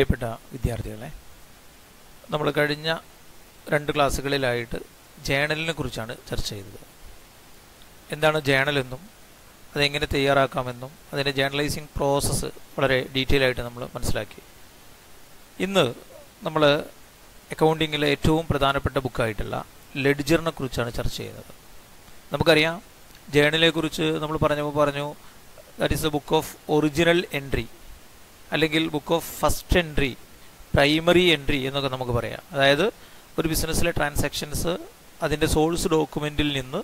പ്രിയപ്പെട്ട വിദ്യാർത്ഥികളെ നമ്മൾ കഴിഞ്ഞ രണ്ട് ക്ലാസ്സുകളിലായിട്ട് ജേണലിനെ കുറിച്ചാണ് ചർച്ച ചെയ്തത്. എന്താണ് ജേണലെന്നും അതെങ്ങനെ തയ്യാറാക്കാമെന്നും അതിന്റെ ജേണലൈസിങ് പ്രോസസ്സ് വളരെ ഡീറ്റെയിൽ ആയിട്ട് നമ്മൾ മനസ്സിലാക്കി. ഇന്ന് നമ്മൾ അക്കൗണ്ടിങ്ങിലെ ഏറ്റവും പ്രധാനപ്പെട്ട ബുക്കായിട്ടുള്ള ലെഡ്ജറിനെ കുറിച്ചാണ് ചർച്ച ചെയ്യുന്നത്. നമുക്കറിയാം ജേണലിനെ കുറിച്ച് നമ്മൾ പറഞ്ഞപ്പോൾ പറഞ്ഞു that is a book of original entry അല്ലെങ്കിൽ book of first entry primary entry എന്നൊക്കെ നമുക്ക് പറയാം. അതായത് ഒരു ബിസിനസ്സിലെ ട്രാൻസാക്ഷൻസ് അതിന്റെ സോഴ്സ് ഡോക്യുമെന്റിൽ നിന്ന്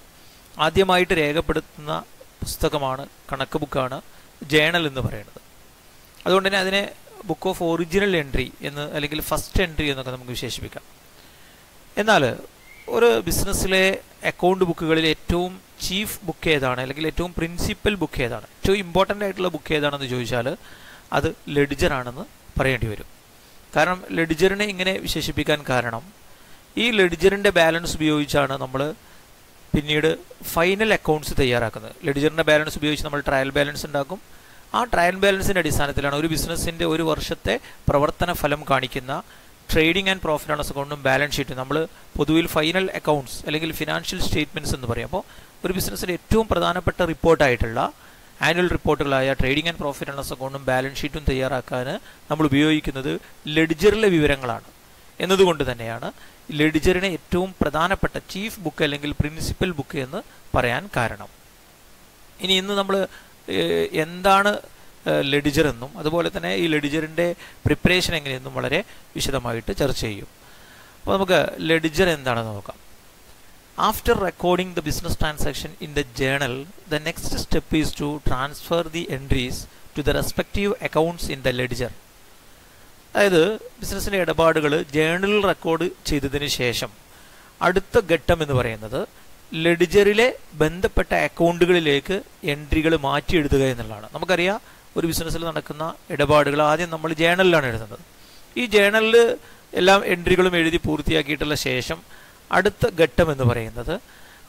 ആദ്യമായിട്ട് രേഖപ്പെടുത്തുന്ന പുസ്തകമാണ് കണക്ക് ബുക്കാണ് ജേണൽ എന്ന് പറയുന്നത്. അതുകൊണ്ട് തന്നെ അതിനെ ബുക്ക് ഓഫ് ഒറിജിനൽ എൻട്രി എന്ന് അല്ലെങ്കിൽ ഫസ്റ്റ് എൻട്രി എന്നൊക്കെ നമുക്ക് വിശേഷിപ്പിക്കാം. എന്നാൽ ഒരു ബിസിനസ്സിലെ അക്കൗണ്ട് ബുക്കുകളിൽ ഏറ്റവും ചീഫ് ബുക്ക് ഏതാണ് അല്ലെങ്കിൽ ഏറ്റവും പ്രിൻസിപ്പൽ ബുക്ക് ഏതാണ്? ഏറ്റവും ഇമ്പോർട്ടന്റ് ആയിട്ടുള്ള ബുക്ക് ഏതാണെന്ന് ചോദിച്ചാൽ അത് ലെഡ്ജർ ആണെന്ന് പറയേണ്ടി വരും. കാരണം ലെഡ്ജറിനെ ഇങ്ങനെ വിശേഷിപ്പിക്കാൻ കാരണം ഈ ലെഡ്ജറിന്റെ ബാലൻസ് ഉപയോഗിച്ചാണ് നമ്മൾ പിന്നീട് ഫൈനൽ അക്കൗണ്ട്സ് തയ്യാറാക്കുന്നത്. ലെഡ്ജറിന്റെ ബാലൻസ് ഉപയോഗിച്ച് നമ്മൾ ട്രയൽ ബാലൻസ് ഉണ്ടാക്കും. ആ ട്രയൽ ബാലൻസിന്റെ അടിസ്ഥാനത്തിലാണ് ഒരു ബിസിനസ്സിന്റെ ഒരു വർഷത്തെ പ്രവർത്തന ഫലം കാണിക്കുന്ന ട്രേഡിംഗ് ആൻഡ് പ്രോഫിറ്റ് ആൻഡ് അക്കൗണ്ടും ബാലൻസ് ഷീറ്റും. നമ്മൾ പൊതുവിൽ ഫൈനൽ അക്കൗണ്ട്സ് അല്ലെങ്കിൽ ഫിനാൻഷ്യൽ സ്റ്റേറ്റ്മെന്റ്സ് എന്ന് പറയും. അപ്പോൾ ഒരു ബിസിനസ്സിന്റെ ഏറ്റവും പ്രധാനപ്പെട്ട റിപ്പോർട്ടായിട്ടുള്ള ആനുവൽ റിപ്പോർട്ടുകളായ ട്രേഡിംഗ് ആൻഡ് പ്രോഫിറ്റ് ആൻഡ് അക്കൗണ്ടും ബാലൻസ് ഷീറ്റും തയ്യാറാക്കാൻ നമ്മൾ ഉപയോഗിക്കുന്നത് ലെഡ്ജറിലെ വിവരങ്ങളാണ്. എന്നതുകൊണ്ട് തന്നെയാണ് ലെഡ്ജറിനെ ഏറ്റവും പ്രധാനപ്പെട്ട ചീഫ് ബുക്ക് അല്ലെങ്കിൽ പ്രിൻസിപ്പൽ ബുക്ക് എന്ന് പറയാൻ കാരണം. ഇനി ഇന്ന് നമ്മൾ എന്താണ് ലെഡിജർ എന്നും അതുപോലെ തന്നെ ഈ ലെഡിജറിന്റെ പ്രിപ്പറേഷൻ എങ്ങനെയെന്നും വളരെ വിശദമായിട്ട് ചർച്ച ചെയ്യും. അപ്പോൾ നമുക്ക് ലെഡിജർ എന്താണെന്ന് നോക്കാം. After recording the business transaction in the journal the next step is to transfer the entries to the respective accounts in the ledger അതായത് ബിസിനസ്സിന്റെ ഇടപാടുകൾ ജേണലിൽ റെക്കോർഡ് ചെയ്തതിന് ശേഷം അടുത്ത ഘട്ടം എന്ന് പറയുന്നത് ലെഡിജറിലെ ബന്ധപ്പെട്ട അക്കൗണ്ടുകളിലേക്ക് എൻട്രികൾ മാറ്റി എഴുതുക എന്നുള്ളതാണ്. നമുക്കറിയാം ഒരു ബിസിനസ്സിൽ നടക്കുന്ന ഇടപാടുകൾ ആദ്യം നമ്മൾ ജേണലിലാണ് എഴുതുന്നത്. ഈ ജേണലിൽ എല്ലാം എൻട്രികളും എഴുതി പൂർത്തിയാക്കിയിട്ടുള്ള ശേഷം അടുത്ത ഘട്ടം എന്ന് പറയുന്നത്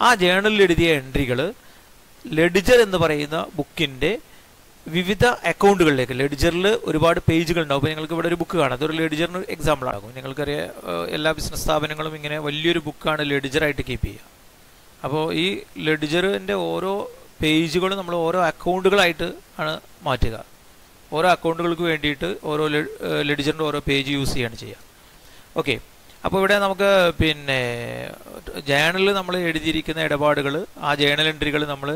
ആ ജേണലിൽ എഴുതിയ എൻട്രികൾ ലെഡിജർ എന്ന് പറയുന്ന ബുക്കിന്റെ വിവിധ അക്കൗണ്ടുകളിലേക്ക് ലെഡിജറിൽ ഒരുപാട് പേജുകൾ ഉണ്ടാവും. അപ്പോൾ നിങ്ങൾക്ക് ഇവിടെ ഒരു ബുക്ക് കാണാം. അതൊരു ലെഡിജറിന് എക്സാമ്പിൾ ആകും. നിങ്ങൾക്കറിയാം എല്ലാ ബിസിനസ് സ്ഥാപനങ്ങളും ഇങ്ങനെ വലിയൊരു ബുക്കാണ് ലെഡിജറായിട്ട് കീപ്പ് ചെയ്യുക. അപ്പോൾ ഈ ലെഡിജറിന്റെ ഓരോ പേജുകളും നമ്മൾ ഓരോ അക്കൗണ്ടുകളായിട്ട് ആണ് മാറ്റുക. ഓരോ അക്കൗണ്ടുകൾക്ക് വേണ്ടിയിട്ട് ഓരോ ലെഡിജറിന്റെ ഓരോ പേജ് യൂസ് ചെയ്യാണ് ചെയ്യുക. ഓക്കെ അപ്പോൾ ഇവിടെ നമുക്ക് പിന്നെ ജേണലിൽ നമ്മൾ എഴുതിയിരിക്കുന്ന ഇടപാടുകൾ ആ ജേണൽ എൻട്രികൾ നമ്മൾ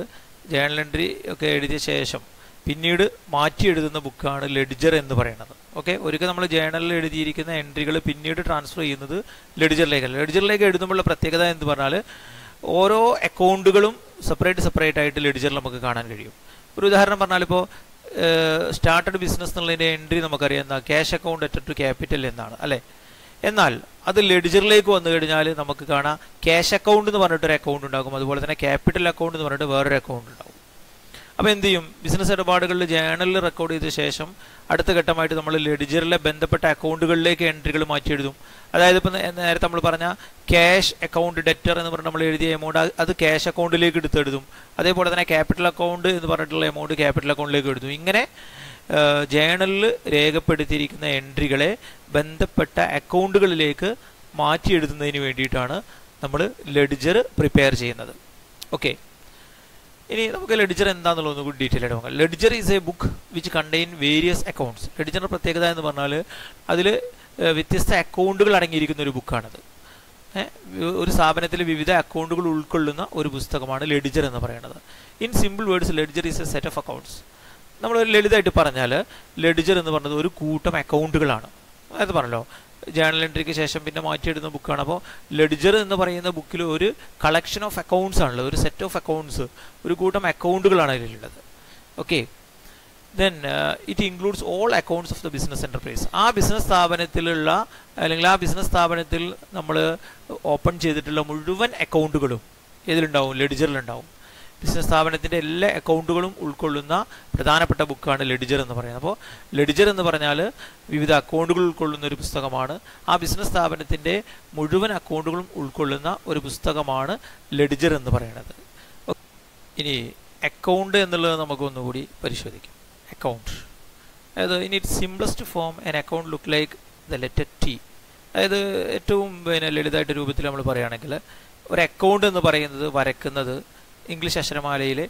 ജേണൽ എൻട്രി ഒക്കെ എഴുതിയ ശേഷം പിന്നീട് മാറ്റി എഴുതുന്ന ബുക്കാണ് ലെഡ്ജർ എന്ന് പറയുന്നത്. ഓക്കെ? ഒരിക്കൽ നമ്മൾ ജേണലിൽ എഴുതിയിരിക്കുന്ന എൻട്രികൾ പിന്നീട് ട്രാൻസ്ഫർ ചെയ്യുന്നത് ലെഡ്ജറിലേക്കല്ല. ലെഡ്ജറിലേക്ക് എഴുതുമ്പോഴുള്ള പ്രത്യേകത എന്ന് പറഞ്ഞാൽ ഓരോ അക്കൗണ്ടുകളും സെപ്പറേറ്റ് സെപ്പറേറ്റ് ആയിട്ട് ലെഡ്ജറിൽ നമുക്ക് കാണാൻ കഴിയും. ഒരു ഉദാഹരണം പറഞ്ഞാൽ ഇപ്പോൾ സ്റ്റാർട്ടഡ് ബിസിനസ് എന്നുള്ളതിന്റെ എൻട്രി നമുക്കറിയാം. എന്താ cash account at to capital എന്നാണ്. അല്ലേ? എന്നാൽ അത് ലെഡ്ജറിലേക്ക് വന്നു കഴിഞ്ഞാൽ നമുക്ക് കാണാം ക്യാഷ് അക്കൗണ്ട് എന്ന് പറഞ്ഞിട്ടൊരു അക്കൗണ്ട് ഉണ്ടാകും. അതുപോലെ തന്നെ ക്യാപിറ്റൽ അക്കൗണ്ട് എന്ന് പറഞ്ഞിട്ട് വേറൊരു അക്കൗണ്ട് ഉണ്ടാകും. അപ്പോൾ എന്ത് ചെയ്യും? ബിസിനസ് ഇടപാടുകളിൽ ജേണലിൽ റെക്കോർഡ് ചെയ്ത ശേഷം അടുത്ത ഘട്ടമായിട്ട് നമ്മൾ ലെഡ്ജറിലെ ബന്ധപ്പെട്ട അക്കൗണ്ടുകളിലേക്ക് എൻട്രികൾ മാറ്റി എഴുതും അതായത് ഇപ്പം നേരത്തെ നമ്മൾ പറഞ്ഞ ക്യാഷ് അക്കൗണ്ട് ഡെറ്റർ എന്ന് പറഞ്ഞ് നമ്മൾ എഴുതിയ എമൗണ്ട് അത് ക്യാഷ് അക്കൗണ്ടിലേക്ക് എടുത്തെഴുതും. അതേപോലെ തന്നെ ക്യാപിറ്റൽ അക്കൗണ്ട് എന്ന് പറഞ്ഞിട്ടുള്ള എമൗണ്ട് ക്യാപിറ്റൽ അക്കൗണ്ടിലേക്ക് എഴുതും ഇങ്ങനെ ജേണലിൽ രേഖപ്പെടുത്തിയിരിക്കുന്ന എൻട്രികളെ ബന്ധപ്പെട്ട അക്കൗണ്ടുകളിലേക്ക് മാറ്റി എഴുതുന്നതിന് വേണ്ടിയിട്ടാണ് നമ്മൾ ലെഡ്ജർ പ്രിപ്പയർ ചെയ്യുന്നത്. ഓക്കെ ഇനി നമുക്ക് ലെഡ്ജർ എന്താണെന്നുള്ളത് ഒന്നുകൂടി ഡീറ്റെയിൽ ആയിട്ട് നോക്കാം. Ledger is a book which contain various accounts ലെഡ്ജറിന്റെ പ്രത്യേകത എന്ന് പറഞ്ഞാൽ അതിൽ വ്യത്യസ്ത അക്കൗണ്ടുകൾ അടങ്ങിയിരിക്കുന്ന ഒരു ബുക്കാണത്. ഒരു സ്ഥാപനത്തിൽ വിവിധ അക്കൗണ്ടുകൾ ഉൾക്കൊള്ളുന്ന ഒരു പുസ്തകമാണ് ലെഡ്ജർ എന്ന് പറയുന്നത്. In simple words ledger is a set of accounts നമ്മൾ ഒരു ലളിതമായിട്ട് പറഞ്ഞാൽ ലെഡ്ജർ എന്ന് പറഞ്ഞത് ഒരു കൂട്ടം അക്കൗണ്ടുകളാണ്. അതായത് പറഞ്ഞല്ലോ. ജേണൽ എൻട്രിക്ക് ശേഷം പിന്നെ മാറ്റിയിടുന്ന ബുക്കാണ് അപ്പോൾ ലെഡ്ജർ എന്ന് പറയുന്ന ബുക്കിൽ ഒരു കളക്ഷൻ ഓഫ് അക്കൗണ്ട്സ് ആണല്ലോ ഒരു സെറ്റ് ഓഫ് അക്കൗണ്ട്സ് ഒരു കൂട്ടം അക്കൗണ്ടുകളാണ് അതിലുള്ളത്. Okay then it includes all accounts of the business enterprise ആ ബിസിനസ് സ്ഥാപനത്തിലുള്ള അല്ലെങ്കിൽ ആ ബിസിനസ് സ്ഥാപനത്തിൽ നമ്മൾ ഓപ്പൺ ചെയ്തിട്ടുള്ള മുഴുവൻ അക്കൗണ്ടുകളും ഇതിലുണ്ടാവും ലെഡ്ജറിലുണ്ടാവും ബിസിനസ് സ്ഥാപനത്തിന്റെ എല്ലാ അക്കൗണ്ടുകളും ഉൾക്കൊള്ളുന്ന പ്രധാനപ്പെട്ട ബുക്കാണ് ലെഡിജർ എന്ന് പറയുന്നത്. അപ്പോൾ ലെഡിജർ എന്ന് പറഞ്ഞാൽ വിവിധ അക്കൗണ്ടുകൾ ഉൾക്കൊള്ളുന്ന ഒരു പുസ്തകമാണ്. ആ ബിസിനസ് സ്ഥാപനത്തിന്റെ മുഴുവൻ അക്കൗണ്ടുകളും ഉൾക്കൊള്ളുന്ന ഒരു പുസ്തകമാണ് ലെഡിജർ എന്ന് പറയുന്നത്. ഇനി അക്കൗണ്ട് എന്നുള്ളത് നമുക്ക് ഒന്നുകൂടി പരിശോധിക്കാം. അക്കൗണ്ട്. അതായത് ഇനി simplest form an account look like the letter T അതായത് ഏറ്റവും പിന്നെ ലളിതമായിട്ട് രൂപത്തിൽ നമ്മൾ പറയുകയാണെങ്കിൽ ഒരു അക്കൗണ്ട് എന്ന് പറയുന്നത് വരക്കുന്നത് ഇംഗ്ലീഷ് അക്ഷരമാലയിലെ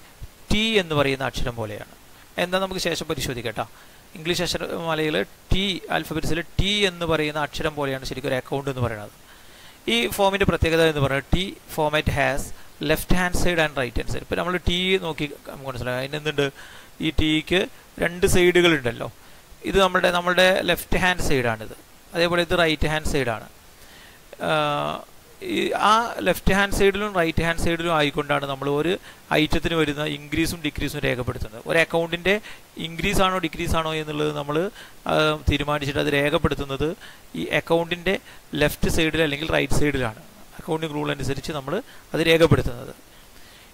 ടി എന്ന് പറയുന്ന അക്ഷരം പോലെയാണ്. എന്താ നമുക്ക് ശേഷം പരിശോധിക്കട്ടോ. ഇംഗ്ലീഷ് അക്ഷരമാലയിൽ ടി ആൽഫബറ്റ്സിൽ ടി എന്ന് പറയുന്ന അക്ഷരം പോലെയാണ് ശരിക്കും ഒരു അക്കൗണ്ട് എന്ന് പറയുന്നത്. ഈ ഫോമിന്റെ പ്രത്യേകത എന്ന് പറയുന്നത് T format has left hand side and right hand side ഇപ്പോൾ നമ്മൾ ടി നോക്കി നമുക്ക് മനസ്സിലാക്കാം. അതിന് എന്തുണ്ട്? ഈ ടീക്ക് രണ്ട് സൈഡുകളുണ്ടല്ലോ ഇത് നമ്മുടെ നമ്മുടെ ലെഫ്റ്റ് ഹാൻഡ് സൈഡാണിത് അതേപോലെ ഇത് റൈറ്റ് ഹാൻഡ് സൈഡാണ് ആ ലെഫ്റ്റ് ഹാൻഡ് സൈഡിലും റൈറ്റ് ഹാൻഡ് സൈഡിലും ആയിക്കൊണ്ടാണ് നമ്മൾ ഒരു ഐറ്റത്തിന് വരുന്ന ഇൻക്രീസും ഡിക്രീസും രേഖപ്പെടുത്തുന്നത്. ഒരു അക്കൗണ്ടിന്റെ ഇൻക്രീസ് ആണോ ഡിക്രീസ് ആണോ എന്നുള്ളത് നമ്മൾ തീരുമാനിച്ചിട്ട് അത് രേഖപ്പെടുത്തുന്നത് ഈ അക്കൗണ്ടിന്റെ ലെഫ്റ്റ് സൈഡിൽ അല്ലെങ്കിൽ റൈറ്റ് സൈഡിലാണ് അക്കൗണ്ടിങ് റൂൾ അനുസരിച്ച് നമ്മൾ അത് രേഖപ്പെടുത്തുന്നത്.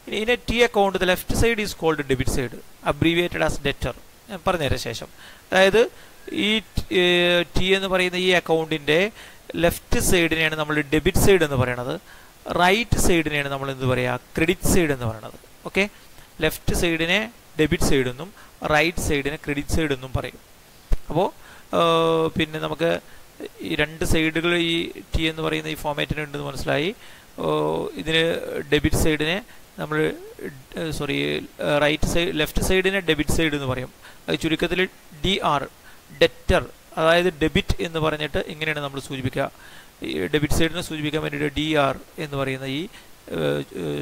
ഇനി ഇതിന്റെ T account the left side is called debit side abbreviated as debtor ഞാൻ പറഞ്ഞുതരാം ശേഷം. അതായത് ഈ ടി എന്ന് പറയുന്ന ഈ അക്കൗണ്ടിന്റെ ലെഫ്റ്റ് സൈഡിനെയാണ് നമ്മൾ ഡെബിറ്റ് സൈഡ് എന്ന് പറയുന്നത് റൈറ്റ് സൈഡിനെയാണ് നമ്മൾ എന്ത് പറയുക ക്രെഡിറ്റ് സൈഡ് എന്ന് പറയുന്നത് ഓക്കെ ലെഫ്റ്റ് സൈഡിനെ ഡെബിറ്റ് സൈഡ് എന്നും റൈറ്റ് സൈഡിനെ ക്രെഡിറ്റ് സൈഡ് എന്നും പറയും. അപ്പോൾ പിന്നെ നമുക്ക് ഈ രണ്ട് സൈഡുകൾ ഈ ടി എന്ന് പറയുന്ന ഈ ഫോമാറ്റിന് ഉണ്ടെന്ന് മനസ്സിലായി. ഇതിന് ഡെബിറ്റ് സൈഡിനെ നമ്മൾ സോറി റൈറ്റ് സൈഡ് ലെഫ്റ്റ് സൈഡിനെ ഡെബിറ്റ് സൈഡ് എന്ന് പറയും. ചുരുക്കത്തിൽ ഡി ആർ ഡെറ്റർ അതായത് ഡെബിറ്റ് എന്ന് പറഞ്ഞിട്ട് ഇങ്ങനെയാണ് നമ്മൾ സൂചിപ്പിക്കുക. ഈ ഡെബിറ്റ് സൈഡിനെ സൂചിപ്പിക്കാൻ വേണ്ടിയിട്ട് ഡി ആർ എന്ന് പറയുന്ന ഈ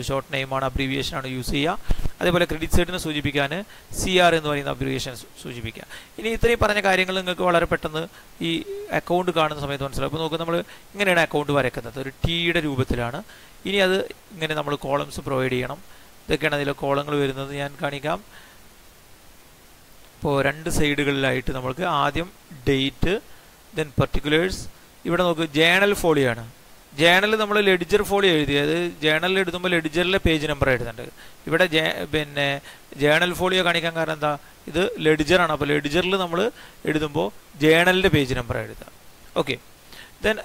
ഷോർട്ട് നെയിമാണ് അബ്രീവിയേഷനാണ് യൂസ് ചെയ്യുക. അതേപോലെ ക്രെഡിറ്റ് സൈഡിനെ സൂചിപ്പിക്കാൻ സി ആർ എന്ന് പറയുന്ന അബ്രീവിയേഷൻ സൂചിപ്പിക്കുക. ഇനി ഇത്രയും പറഞ്ഞ കാര്യങ്ങൾ നിങ്ങൾക്ക് വളരെ പെട്ടെന്ന് ഈ അക്കൗണ്ട് കാണുന്ന സമയത്ത് മനസ്സിലാവും. അപ്പോൾ നോക്കുക നമ്മൾ ഇങ്ങനെയാണ് അക്കൗണ്ട് വരയ്ക്കുന്നത്. ഒരു ടീയുടെ രൂപത്തിലാണ്. ഇനി അത് ഇങ്ങനെ നമ്മൾ കോളംസ് പ്രൊവൈഡ് ചെയ്യണം. ഇതൊക്കെയാണ് അതിലെ കോളങ്ങൾ വരുന്നത്. ഞാൻ കാണിക്കാം. ഇപ്പോൾ രണ്ട് സൈഡുകളിലായിട്ട് നമുക്ക് ആദ്യം ഡേറ്റ് ദെൻ പർട്ടിക്കുലേഴ്സ് ഇവിടെ നോക്ക് ജേണൽ ഫോളിയാണ് ജേണൽ നമ്മൾ ലെഡിജർ ഫോളി എഴുതിയത് ജേണലിൽ എഴുതുമ്പോൾ ലെഡിജറിലെ പേജ് നമ്പർ എഴുതുന്നുണ്ട്. ഇവിടെ പിന്നെ ജേണൽ ഫോളിയോ കാണിക്കാൻ കാരണം എന്താ? ഇത് ലെഡിജറാണ് അപ്പോൾ ലെഡിജറിൽ നമ്മൾ എഴുതുമ്പോൾ ജേണലിന്റെ പേജ് നമ്പർ എഴുതുക. ഓക്കെ ദെൻ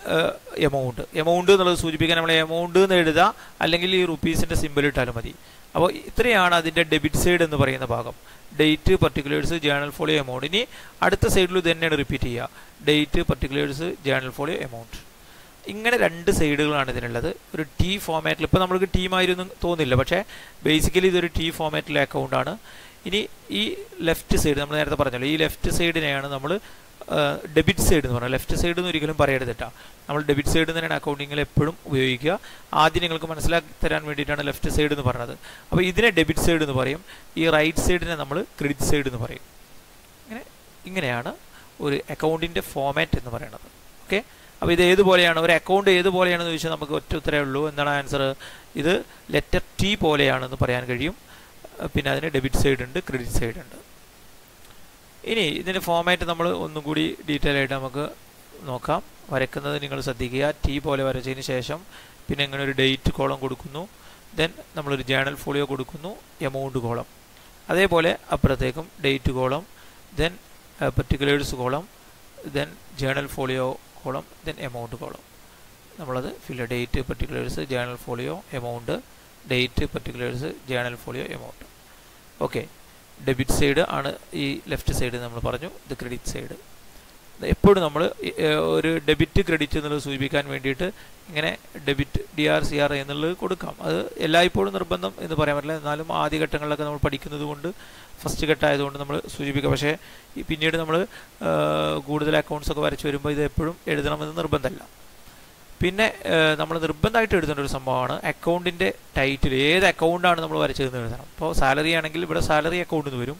എമൗണ്ട് എമൗണ്ട് എന്നുള്ളത് സൂചിപ്പിക്കാൻ നമ്മൾ എമൗണ്ട് എന്ന് എഴുതുക അല്ലെങ്കിൽ ഈ റുപ്പീസിന്റെ സിമ്പിൾ ഇട്ടാലും മതി. അപ്പോൾ ഇത്രയാണ് അതിന്റെ ഡെബിറ്റ് സൈഡ് എന്ന് പറയുന്ന ഭാഗം. Date particulars journal folio amount ഇനി അടുത്ത സൈഡിൽ തന്നെയാണ് റിപ്പീറ്റ് ചെയ്യുക. Date particulars journal folio amount ഇങ്ങനെ രണ്ട് സൈഡുകളാണ് ഇതിനുള്ളത്. ഒരു ടി ഫോമാറ്റിൽ ഇപ്പോൾ നമ്മൾക്ക് ടീമായിരുന്നു തോന്നില്ല പക്ഷേ ബേസിക്കലി ഇതൊരു ടി ഫോമാറ്റിലെ അക്കൗണ്ടാണ് ഇനി ഈ ലെഫ്റ്റ് സൈഡ് നമ്മൾ നേരത്തെ പറഞ്ഞല്ലോ ഈ ലെഫ്റ്റ് സൈഡിനെയാണ് നമ്മൾ ഡെബിറ്റ് സൈഡ് എന്ന് പറഞ്ഞാൽ ലെഫ്റ്റ് സൈഡ് എന്ന് ഒരിക്കലും പറയരുതിട്ടാ നമ്മൾ ഡെബിറ്റ് സൈഡ് തന്നെയാണ് അക്കൗണ്ടിങ്ങിൽ എപ്പോഴും ഉപയോഗിക്കുക. ആദ്യം നിങ്ങൾക്ക് മനസ്സിലാക്കി തരാൻ വേണ്ടിയിട്ടാണ് ലെഫ്റ്റ് സൈഡ് എന്ന് പറഞ്ഞത്. അപ്പോൾ ഇതിനെ ഡെബിറ്റ് സൈഡ് എന്ന് പറയും. ഈ റൈറ്റ് സൈഡിനെ നമ്മൾ ക്രെഡിറ്റ് സൈഡ് എന്ന് പറയും. ഇങ്ങനെ ഇങ്ങനെയാണ് ഒരു അക്കൗണ്ടിന്റെ ഫോമാറ്റ് എന്ന് പറയുന്നത്. ഓക്കെ? അപ്പോൾ ഇത് ഏതുപോലെയാണ്? ഒരു അക്കൗണ്ട് ഏതുപോലെയാണെന്ന് ചോദിച്ചാൽ നമുക്ക് ഒറ്റ ഉത്തരവേ ഉള്ളൂ. എന്താണ് ആൻസർ ഇത് ലെറ്റർ ടി പോലെയാണെന്ന് പറയാൻ കഴിയും. പിന്നെ അതിന് ഡെബിറ്റ് സൈഡ് ഉണ്ട് ക്രെഡിറ്റ് സൈഡ് ഉണ്ട്. ഇനി ഇതിന്റെ ഫോമായിട്ട് നമ്മൾ ഒന്നും കൂടി ഡീറ്റെയിൽ ആയിട്ട് നമുക്ക് നോക്കാം. വരയ്ക്കുന്നത് നിങ്ങൾ ശ്രദ്ധിക്കുക. ടി പോലെ വരച്ചതിന് ശേഷം പിന്നെ ഇങ്ങനെ ഒരു ഡേറ്റ് കോളം കൊടുക്കുന്നു. ദെൻ നമ്മളൊരു ജേണൽ ഫോളിയോ കൊടുക്കുന്നു. എമൗണ്ട് കോളം അതേപോലെ അപ്പുറത്തേക്കും date column then particulars column then journal folio column then amount column നമ്മളത് ഫില്ല date particulars journal folio amount date particulars journal folio amount okay debit side ആണ് ഈ left side നമ്മൾ പറഞ്ഞു. ഇത് credit side. എപ്പോഴും നമ്മൾ ഒരു ഡെബിറ്റ് ക്രെഡിറ്റ് എന്നുള്ളത് സൂചിപ്പിക്കാൻ വേണ്ടിയിട്ട് ഇങ്ങനെ debit D R C R എന്നുള്ളത് കൊടുക്കാം. അത് എല്ലായ്പ്പോഴും നിർബന്ധം എന്ന് പറയാൻ പറ്റില്ല. എന്നാലും ആദ്യ ഘട്ടങ്ങളിലൊക്കെ നമ്മൾ പഠിക്കുന്നത് കൊണ്ട് ഫസ്റ്റ് ഘട്ടമായതുകൊണ്ട് നമ്മൾ സൂചിപ്പിക്കുക പക്ഷേ പിന്നീട് നമ്മൾ കൂടുതൽ അക്കൗണ്ട്സ് ഒക്കെ വരച്ച് വരുമ്പോൾ ഇത് എപ്പോഴും എഴുതണമെന്ന് നിർബന്ധമല്ല. പിന്നെ നമ്മൾ നിർബന്ധമായിട്ട് എഴുതേണ്ട ഒരു സംഭവമാണ് അക്കൗണ്ടിന്റെ ടൈറ്റിൽ ഏത് അക്കൗണ്ടാണ് നമ്മൾ വരച്ചതെന്ന് എഴുതണം. അപ്പോൾ സാലറി ആണെങ്കിൽ ഇവിടെ സാലറി അക്കൗണ്ട് എന്ന് വരും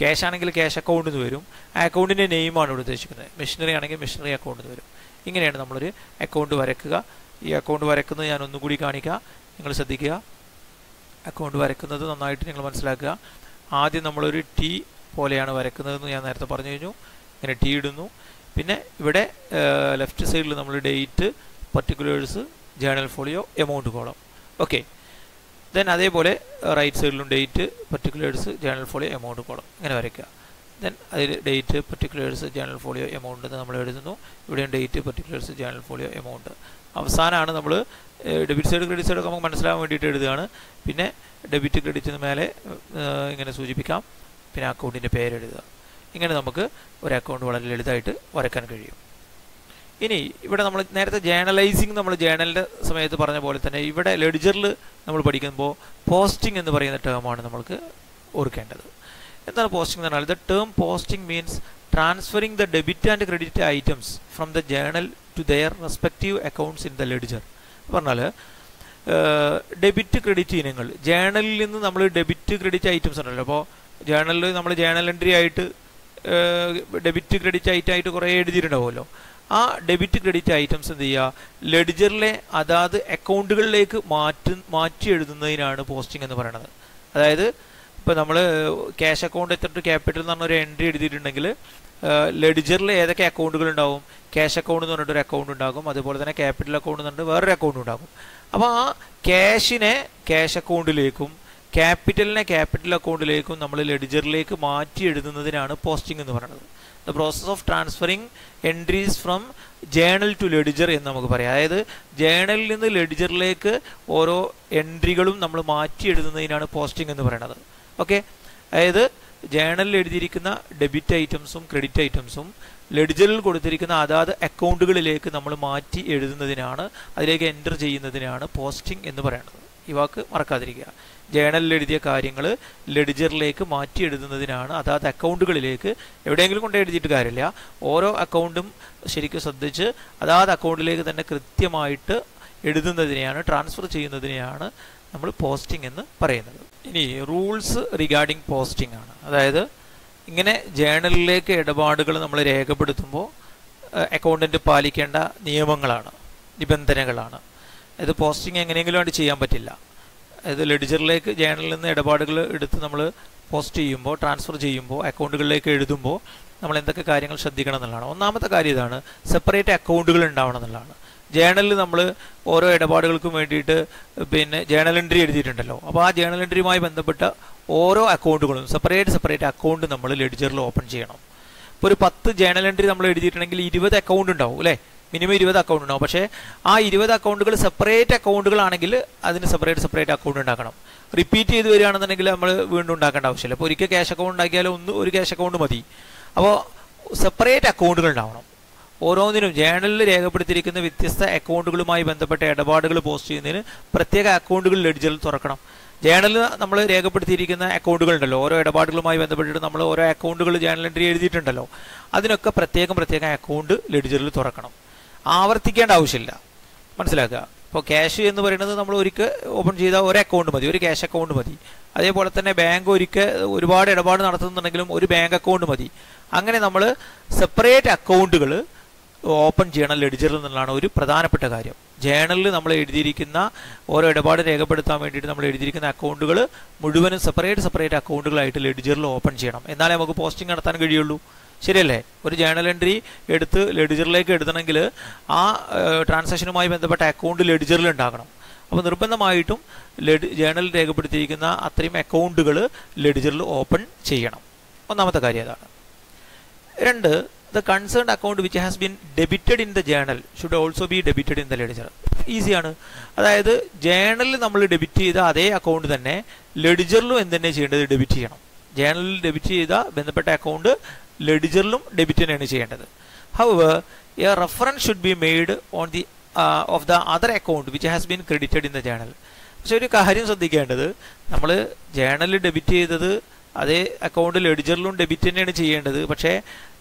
ക്യാഷ് ആണെങ്കിൽ ക്യാഷ് അക്കൗണ്ട് എന്ന് വരും അക്കൗണ്ടിന്റെ നെയിമാണ് ഇവിടെ ഉദ്ദേശിക്കുന്നത്. മെഷീനറി ആണെങ്കിൽ മെഷീനറി അക്കൗണ്ട് എന്ന് വരും. ഇങ്ങനെയാണ് നമ്മളൊരു അക്കൗണ്ട് വരക്കുക. ഈ അക്കൗണ്ട് വരക്കുന്നത് ഞാൻ ഒന്നുകൂടി കാണിക്കുക നിങ്ങൾ ശ്രദ്ധിക്കുക. അക്കൗണ്ട് വരക്കുന്നത് നന്നായിട്ട് നിങ്ങൾ മനസ്സിലാക്കുക. ആദ്യം നമ്മളൊരു ടി പോലെയാണ് വരക്കുന്നതെന്ന് ഞാൻ നേരത്തെ പറഞ്ഞു കഴിഞ്ഞു. ഇങ്ങനെ ടി ഇടുന്നു. പിന്നെ ഇവിടെ ലെഫ്റ്റ് സൈഡിൽ നമ്മൾ date particulars journal folio amount column okay then അതേപോലെ റൈറ്റ് സൈഡിലും date particulars journal folio amount column ഇങ്ങനെ വരയ്ക്കുക. ദെൻ അതിൽ date particulars journal folio amount എന്ന് നമ്മൾ എഴുതുന്നു. ഇവിടെയും date particulars journal folio amount അവസാനമാണ് നമ്മൾ ഡെബിറ്റ് സൈഡ് ക്രെഡിറ്റ് സൈഡ് ഒക്കെ നമുക്ക് മനസ്സിലാവാൻ വേണ്ടിയിട്ട് എഴുതുകയാണ്. പിന്നെ ഡെബിറ്റ് ക്രെഡിറ്റിന് മേലെ ഇങ്ങനെ സൂചിപ്പിക്കാം. പിന്നെ അക്കൗണ്ടിന്റെ പേര് എഴുതുക. ഇങ്ങനെ നമുക്ക് ഒരു അക്കൗണ്ട് വളരെ ലളിതമായിട്ട് വരയ്ക്കാൻ കഴിയും. ഇനി ഇവിടെ നമ്മൾ നേരത്തെ ജേണലൈസിങ് നമ്മൾ ജേണലിന്റെ സമയത്ത് പറഞ്ഞ പോലെ തന്നെ ഇവിടെ ലെഡ്ജറിൽ നമ്മൾ പഠിക്കുമ്പോൾ പോസ്റ്റിംഗ് എന്ന് പറയുന്ന ടേമാണ് നമ്മൾക്ക് ഓർക്കേണ്ടത്. എന്താണ് പോസ്റ്റിംഗ് എന്ന് പറഞ്ഞാൽ? The term posting means transferring the debit and credit items from the journal to their respective accounts in the ledger പറഞ്ഞാൽ ഡെബിറ്റ് ക്രെഡിറ്റ് ഇനങ്ങൾ. ജേണലിൽ നിന്ന് നമ്മൾ ഡെബിറ്റ് ക്രെഡിറ്റ് ഐറ്റംസ് ഉണ്ടല്ലോ. അപ്പോൾ ജേണലിൽ നമ്മൾ ജേണൽ എൻട്രി ആയിട്ട് ഡെബിറ്റ് ക്രെഡിറ്റ് ഐറ്റം ആയിട്ട് കുറേ എഴുതിയിട്ടുണ്ടാവുമല്ലോ. ആ ഡെബിറ്റ് ക്രെഡിറ്റ് ഐറ്റംസ് എന്ത് ചെയ്യുക? ലെഡ്ജറിലെ അതാത് അക്കൗണ്ടുകളിലേക്ക് മാറ്റി മാറ്റി എഴുതുന്നതിനാണ് പോസ്റ്റിംഗ് എന്ന് പറയുന്നത്. അതായത് ഇപ്പോൾ നമ്മൾ ക്യാഷ് അക്കൗണ്ട് എത്ര ടു ക്യാപിറ്റൽ എന്ന് പറഞ്ഞൊരു എൻട്രി എഴുതിയിട്ടുണ്ടെങ്കിൽ ലെഡ്ജറിൽ ഏതൊക്കെ അക്കൗണ്ടുകൾ ഉണ്ടാവും? ക്യാഷ് അക്കൗണ്ട് എന്ന് പറഞ്ഞിട്ട് ഒരു അക്കൗണ്ട് ഉണ്ടാകും. അതുപോലെ തന്നെ ക്യാപിറ്റൽ അക്കൗണ്ട് എന്ന് പറഞ്ഞിട്ട് വേറൊരു അക്കൗണ്ട് ഉണ്ടാകും. അപ്പോൾ ആ ക്യാഷിനെ ക്യാഷ് അക്കൗണ്ടിലേക്കും ക്യാപിറ്റലിനെ ക്യാപിറ്റൽ അക്കൗണ്ടിലേക്കും നമ്മൾ ലെഡ്ജറിലേക്ക് മാറ്റി എഴുതുന്നതിനാണ് പോസ്റ്റിംഗ് എന്ന് പറയുന്നത്. The process of transferring entries from journal to ledger എന്ന് നമുക്ക് പറയാം. അതായത് ജേണലിൽ നിന്ന് ലെഡിജറിലേക്ക് ഓരോ എൻട്രികളും നമ്മൾ മാറ്റി എഴുതുന്നതിനാണ് പോസ്റ്റിംഗ് എന്ന് പറയുന്നത്. ഓക്കെ അതായത് ജേണലിൽ എഴുതിയിരിക്കുന്ന ഡെബിറ്റ് ഐറ്റംസും ക്രെഡിറ്റ് ഐറ്റംസും ലെഡിജറിൽ കൊടുത്തിരിക്കുന്ന അതാത് അക്കൗണ്ടുകളിലേക്ക് നമ്മൾ മാറ്റി എഴുതുന്നതിനാണ് അതിലേക്ക് എന്റർ ചെയ്യുന്നതിനാണ് പോസ്റ്റിംഗ് എന്ന് പറയുന്നത്. ഈ വാക്ക് മറക്കാതിരിക്കുക. ജേണലിൽ എഴുതിയ കാര്യങ്ങൾ ലെഡ്ജറിലേക്ക് മാറ്റി എഴുതുന്നതിനാണ് അതാത് അക്കൗണ്ടുകളിലേക്ക് എവിടെയെങ്കിലും കൊണ്ട് എഴുതിയിട്ട് കാര്യമില്ല. ഓരോ അക്കൗണ്ടും ശരിക്കും ശ്രദ്ധിച്ച് അതാത് അക്കൗണ്ടിലേക്ക് തന്നെ കൃത്യമായിട്ട് എഴുതുന്നതിനെയാണ് ട്രാൻസ്ഫർ ചെയ്യുന്നതിനെയാണ് നമ്മൾ പോസ്റ്റിംഗ് എന്ന് പറയുന്നത്. ഇനി റൂൾസ് റിഗാർഡിംഗ് പോസ്റ്റിംഗ് ആണ്. അതായത് ഇങ്ങനെ ജേണലിലേക്ക് ഇടപാടുകൾ നമ്മൾ രേഖപ്പെടുത്തുമ്പോൾ അക്കൗണ്ടന്റ് പാലിക്കേണ്ട നിയമങ്ങളാണ് നിബന്ധനകളാണ്. ഇത് പോസ്റ്റിംഗ് എങ്ങനെയെങ്കിലും ആയിട്ട് ചെയ്യാൻ പറ്റില്ല. ഇത് ലെഡ്ജറിലേക്ക് ജേണലിൽ നിന്ന് ഇടപാടുകൾ എടുത്ത് നമ്മൾ പോസ്റ്റ് ചെയ്യുമ്പോൾ ട്രാൻസ്ഫർ ചെയ്യുമ്പോൾ അക്കൗണ്ടുകളിലേക്ക് എഴുതുമ്പോൾ നമ്മൾ എന്തൊക്കെ കാര്യങ്ങൾ ശ്രദ്ധിക്കണം എന്നുള്ളതാണ്. ഒന്നാമത്തെ കാര്യം ഇതാണ് സെപ്പറേറ്റ് അക്കൗണ്ടുകൾ ഉണ്ടാവണം എന്നുള്ളതാണ്. ജേണലിൽ നമ്മൾ ഓരോ ഇടപാടുകൾക്കും വേണ്ടിയിട്ട് പിന്നെ ജേണൽ എൻട്രി എഴുതിയിട്ടുണ്ടല്ലോ. അപ്പോൾ ആ ജേണൽ എൻട്രിയുമായി ബന്ധപ്പെട്ട ഓരോ അക്കൗണ്ടുകളും സെപ്പറേറ്റ് സെപ്പറേറ്റ് അക്കൗണ്ട് നമ്മൾ ലെഡ്ജറിൽ ഓപ്പൺ ചെയ്യണം. ഇപ്പോൾ ഒരു പത്ത് ജേണൽ എൻട്രി നമ്മൾ എഴുതിയിട്ടുണ്ടെങ്കിൽ ഇരുപത് അക്കൗണ്ട് ഉണ്ടാവും അല്ലേ? മിനിമം ഇരുപത് അക്കൗണ്ട് ഉണ്ടാവും. പക്ഷേ ആ ഇരുപത് അക്കൗണ്ടുകൾ സെപ്പറേറ്റ് അക്കൗണ്ടുകളാണെങ്കിൽ അതിന് സെപ്പറേറ്റ് സെപ്പറേറ്റ് അക്കൗണ്ട് ഉണ്ടാക്കണം. റിപ്പീറ്റ് ചെയ്ത് വരികയാണെന്നുണ്ടെങ്കിൽ നമ്മൾ വീണ്ടും ഉണ്ടാക്കേണ്ട ആവശ്യമില്ല. അപ്പോൾ ഒരിക്കൽ ക്യാഷ് അക്കൗണ്ട് ഉണ്ടാക്കിയാലും ഒന്ന് ഒരു ക്യാഷ് അക്കൗണ്ട് മതി. അപ്പോൾ സെപ്പറേറ്റ് അക്കൗണ്ടുകൾ ഉണ്ടാവണം. ഓരോന്നിനും ജേണലിൽ രേഖപ്പെടുത്തിയിരിക്കുന്ന വ്യത്യസ്ത അക്കൗണ്ടുകളുമായി ബന്ധപ്പെട്ട ഇടപാടുകൾ പോസ്റ്റ് ചെയ്യുന്നതിന് പ്രത്യേക അക്കൗണ്ടുകൾ ലെഡ്ജറിൽ തുറക്കണം. ജേണലിൽ നമ്മൾ രേഖപ്പെടുത്തിയിരിക്കുന്ന അക്കൗണ്ടുകൾ ഉണ്ടല്ലോ. ഓരോ ഇടപാടുകളുമായി ബന്ധപ്പെട്ടിട്ട് നമ്മൾ ഓരോ അക്കൗണ്ടുകൾ ജേണൽ എൻട്രി എഴുതിയിട്ടുണ്ടല്ലോ. അതിനൊക്കെ പ്രത്യേകം പ്രത്യേകം അക്കൗണ്ട് ലെഡ്ജറിൽ തുറക്കണം. ആവർത്തിക്കേണ്ട ആവശ്യമില്ല. മനസ്സിലാക്കുക? ഇപ്പോൾ ക്യാഷ് എന്ന് പറയുന്നത് നമ്മൾ ഒരിക്കൽ ഓപ്പൺ ചെയ്ത ഒരു അക്കൗണ്ട് മതി ഒരു ക്യാഷ് അക്കൗണ്ട് മതി. അതേപോലെ തന്നെ ബാങ്ക് ഒരിക്കൽ ഒരുപാട് ഇടപാട് നടത്തുന്നുണ്ടെങ്കിലും ഒരു ബാങ്ക് അക്കൗണ്ട് മതി. അങ്ങനെ നമ്മൾ സെപ്പറേറ്റ് അക്കൗണ്ടുകൾ ഓപ്പൺ ചെയ്യണം ലെഡ്ജറിൽ നിന്നുള്ളതാണ് ഒരു പ്രധാനപ്പെട്ട കാര്യം. ജേണലിൽ നമ്മൾ എഴുതിയിരിക്കുന്ന ഓരോ ഇടപാട് രേഖപ്പെടുത്താൻ വേണ്ടിയിട്ട് നമ്മൾ എഴുതിയിരിക്കുന്ന അക്കൗണ്ടുകൾ മുഴുവനും സെപ്പറേറ്റ് സെപ്പറേറ്റ് അക്കൗണ്ടുകളായിട്ട് ലെഡ്ജറിൽ ഓപ്പൺ ചെയ്യണം. എന്നാലേ നമുക്ക് പോസ്റ്റിംഗ് നടത്താൻ കഴിയുള്ളൂ. ശരിയല്ലേ? ഒരു ജേണൽ എൻട്രി എടുത്ത് ലെഡിജറിലേക്ക് എഴുതണമെങ്കിൽ ആ ട്രാൻസാക്ഷനുമായി ബന്ധപ്പെട്ട അക്കൗണ്ട് ലെഡിജറിൽ ഉണ്ടാകണം. അപ്പോൾ നിർബന്ധമായിട്ടും ലെഡ് ജേണലിൽ രേഖപ്പെടുത്തിയിരിക്കുന്ന അത്രയും അക്കൗണ്ടുകൾ ലെഡ്ജറിൽ ഓപ്പൺ ചെയ്യണം. ഒന്നാമത്തെ കാര്യം അതാണ്. രണ്ട് the concern account which has been debited in the journal should also be debited in the ledger ഈസിയാണ് അതായത് ജേണലിൽ നമ്മൾ ഡെബിറ്റ് ചെയ്ത അതേ അക്കൗണ്ട് തന്നെ ലെഡ്ജറിലും എന്ത് തന്നെ ചെയ്യേണ്ടത് ഡെബിറ്റ് ചെയ്യണം. ജേണലിൽ ഡെബിറ്റ് ചെയ്ത ബന്ധപ്പെട്ട അക്കൗണ്ട് ലെഡ്ജറിലും ഡെബിറ്റ് തന്നെയാണ് ചെയ്യേണ്ടത് how a reference should be made on the of the other account which has been credited in the journal പക്ഷെ ഒരു കാര്യം ശ്രദ്ധിക്കേണ്ടത് നമ്മൾ ജേണലിൽ ഡെബിറ്റ് ചെയ്തത് അതേ അക്കൗണ്ട് ലെഡ്ജറിലും ഡെബിറ്റ് തന്നെയാണ് ചെയ്യേണ്ടത്. പക്ഷേ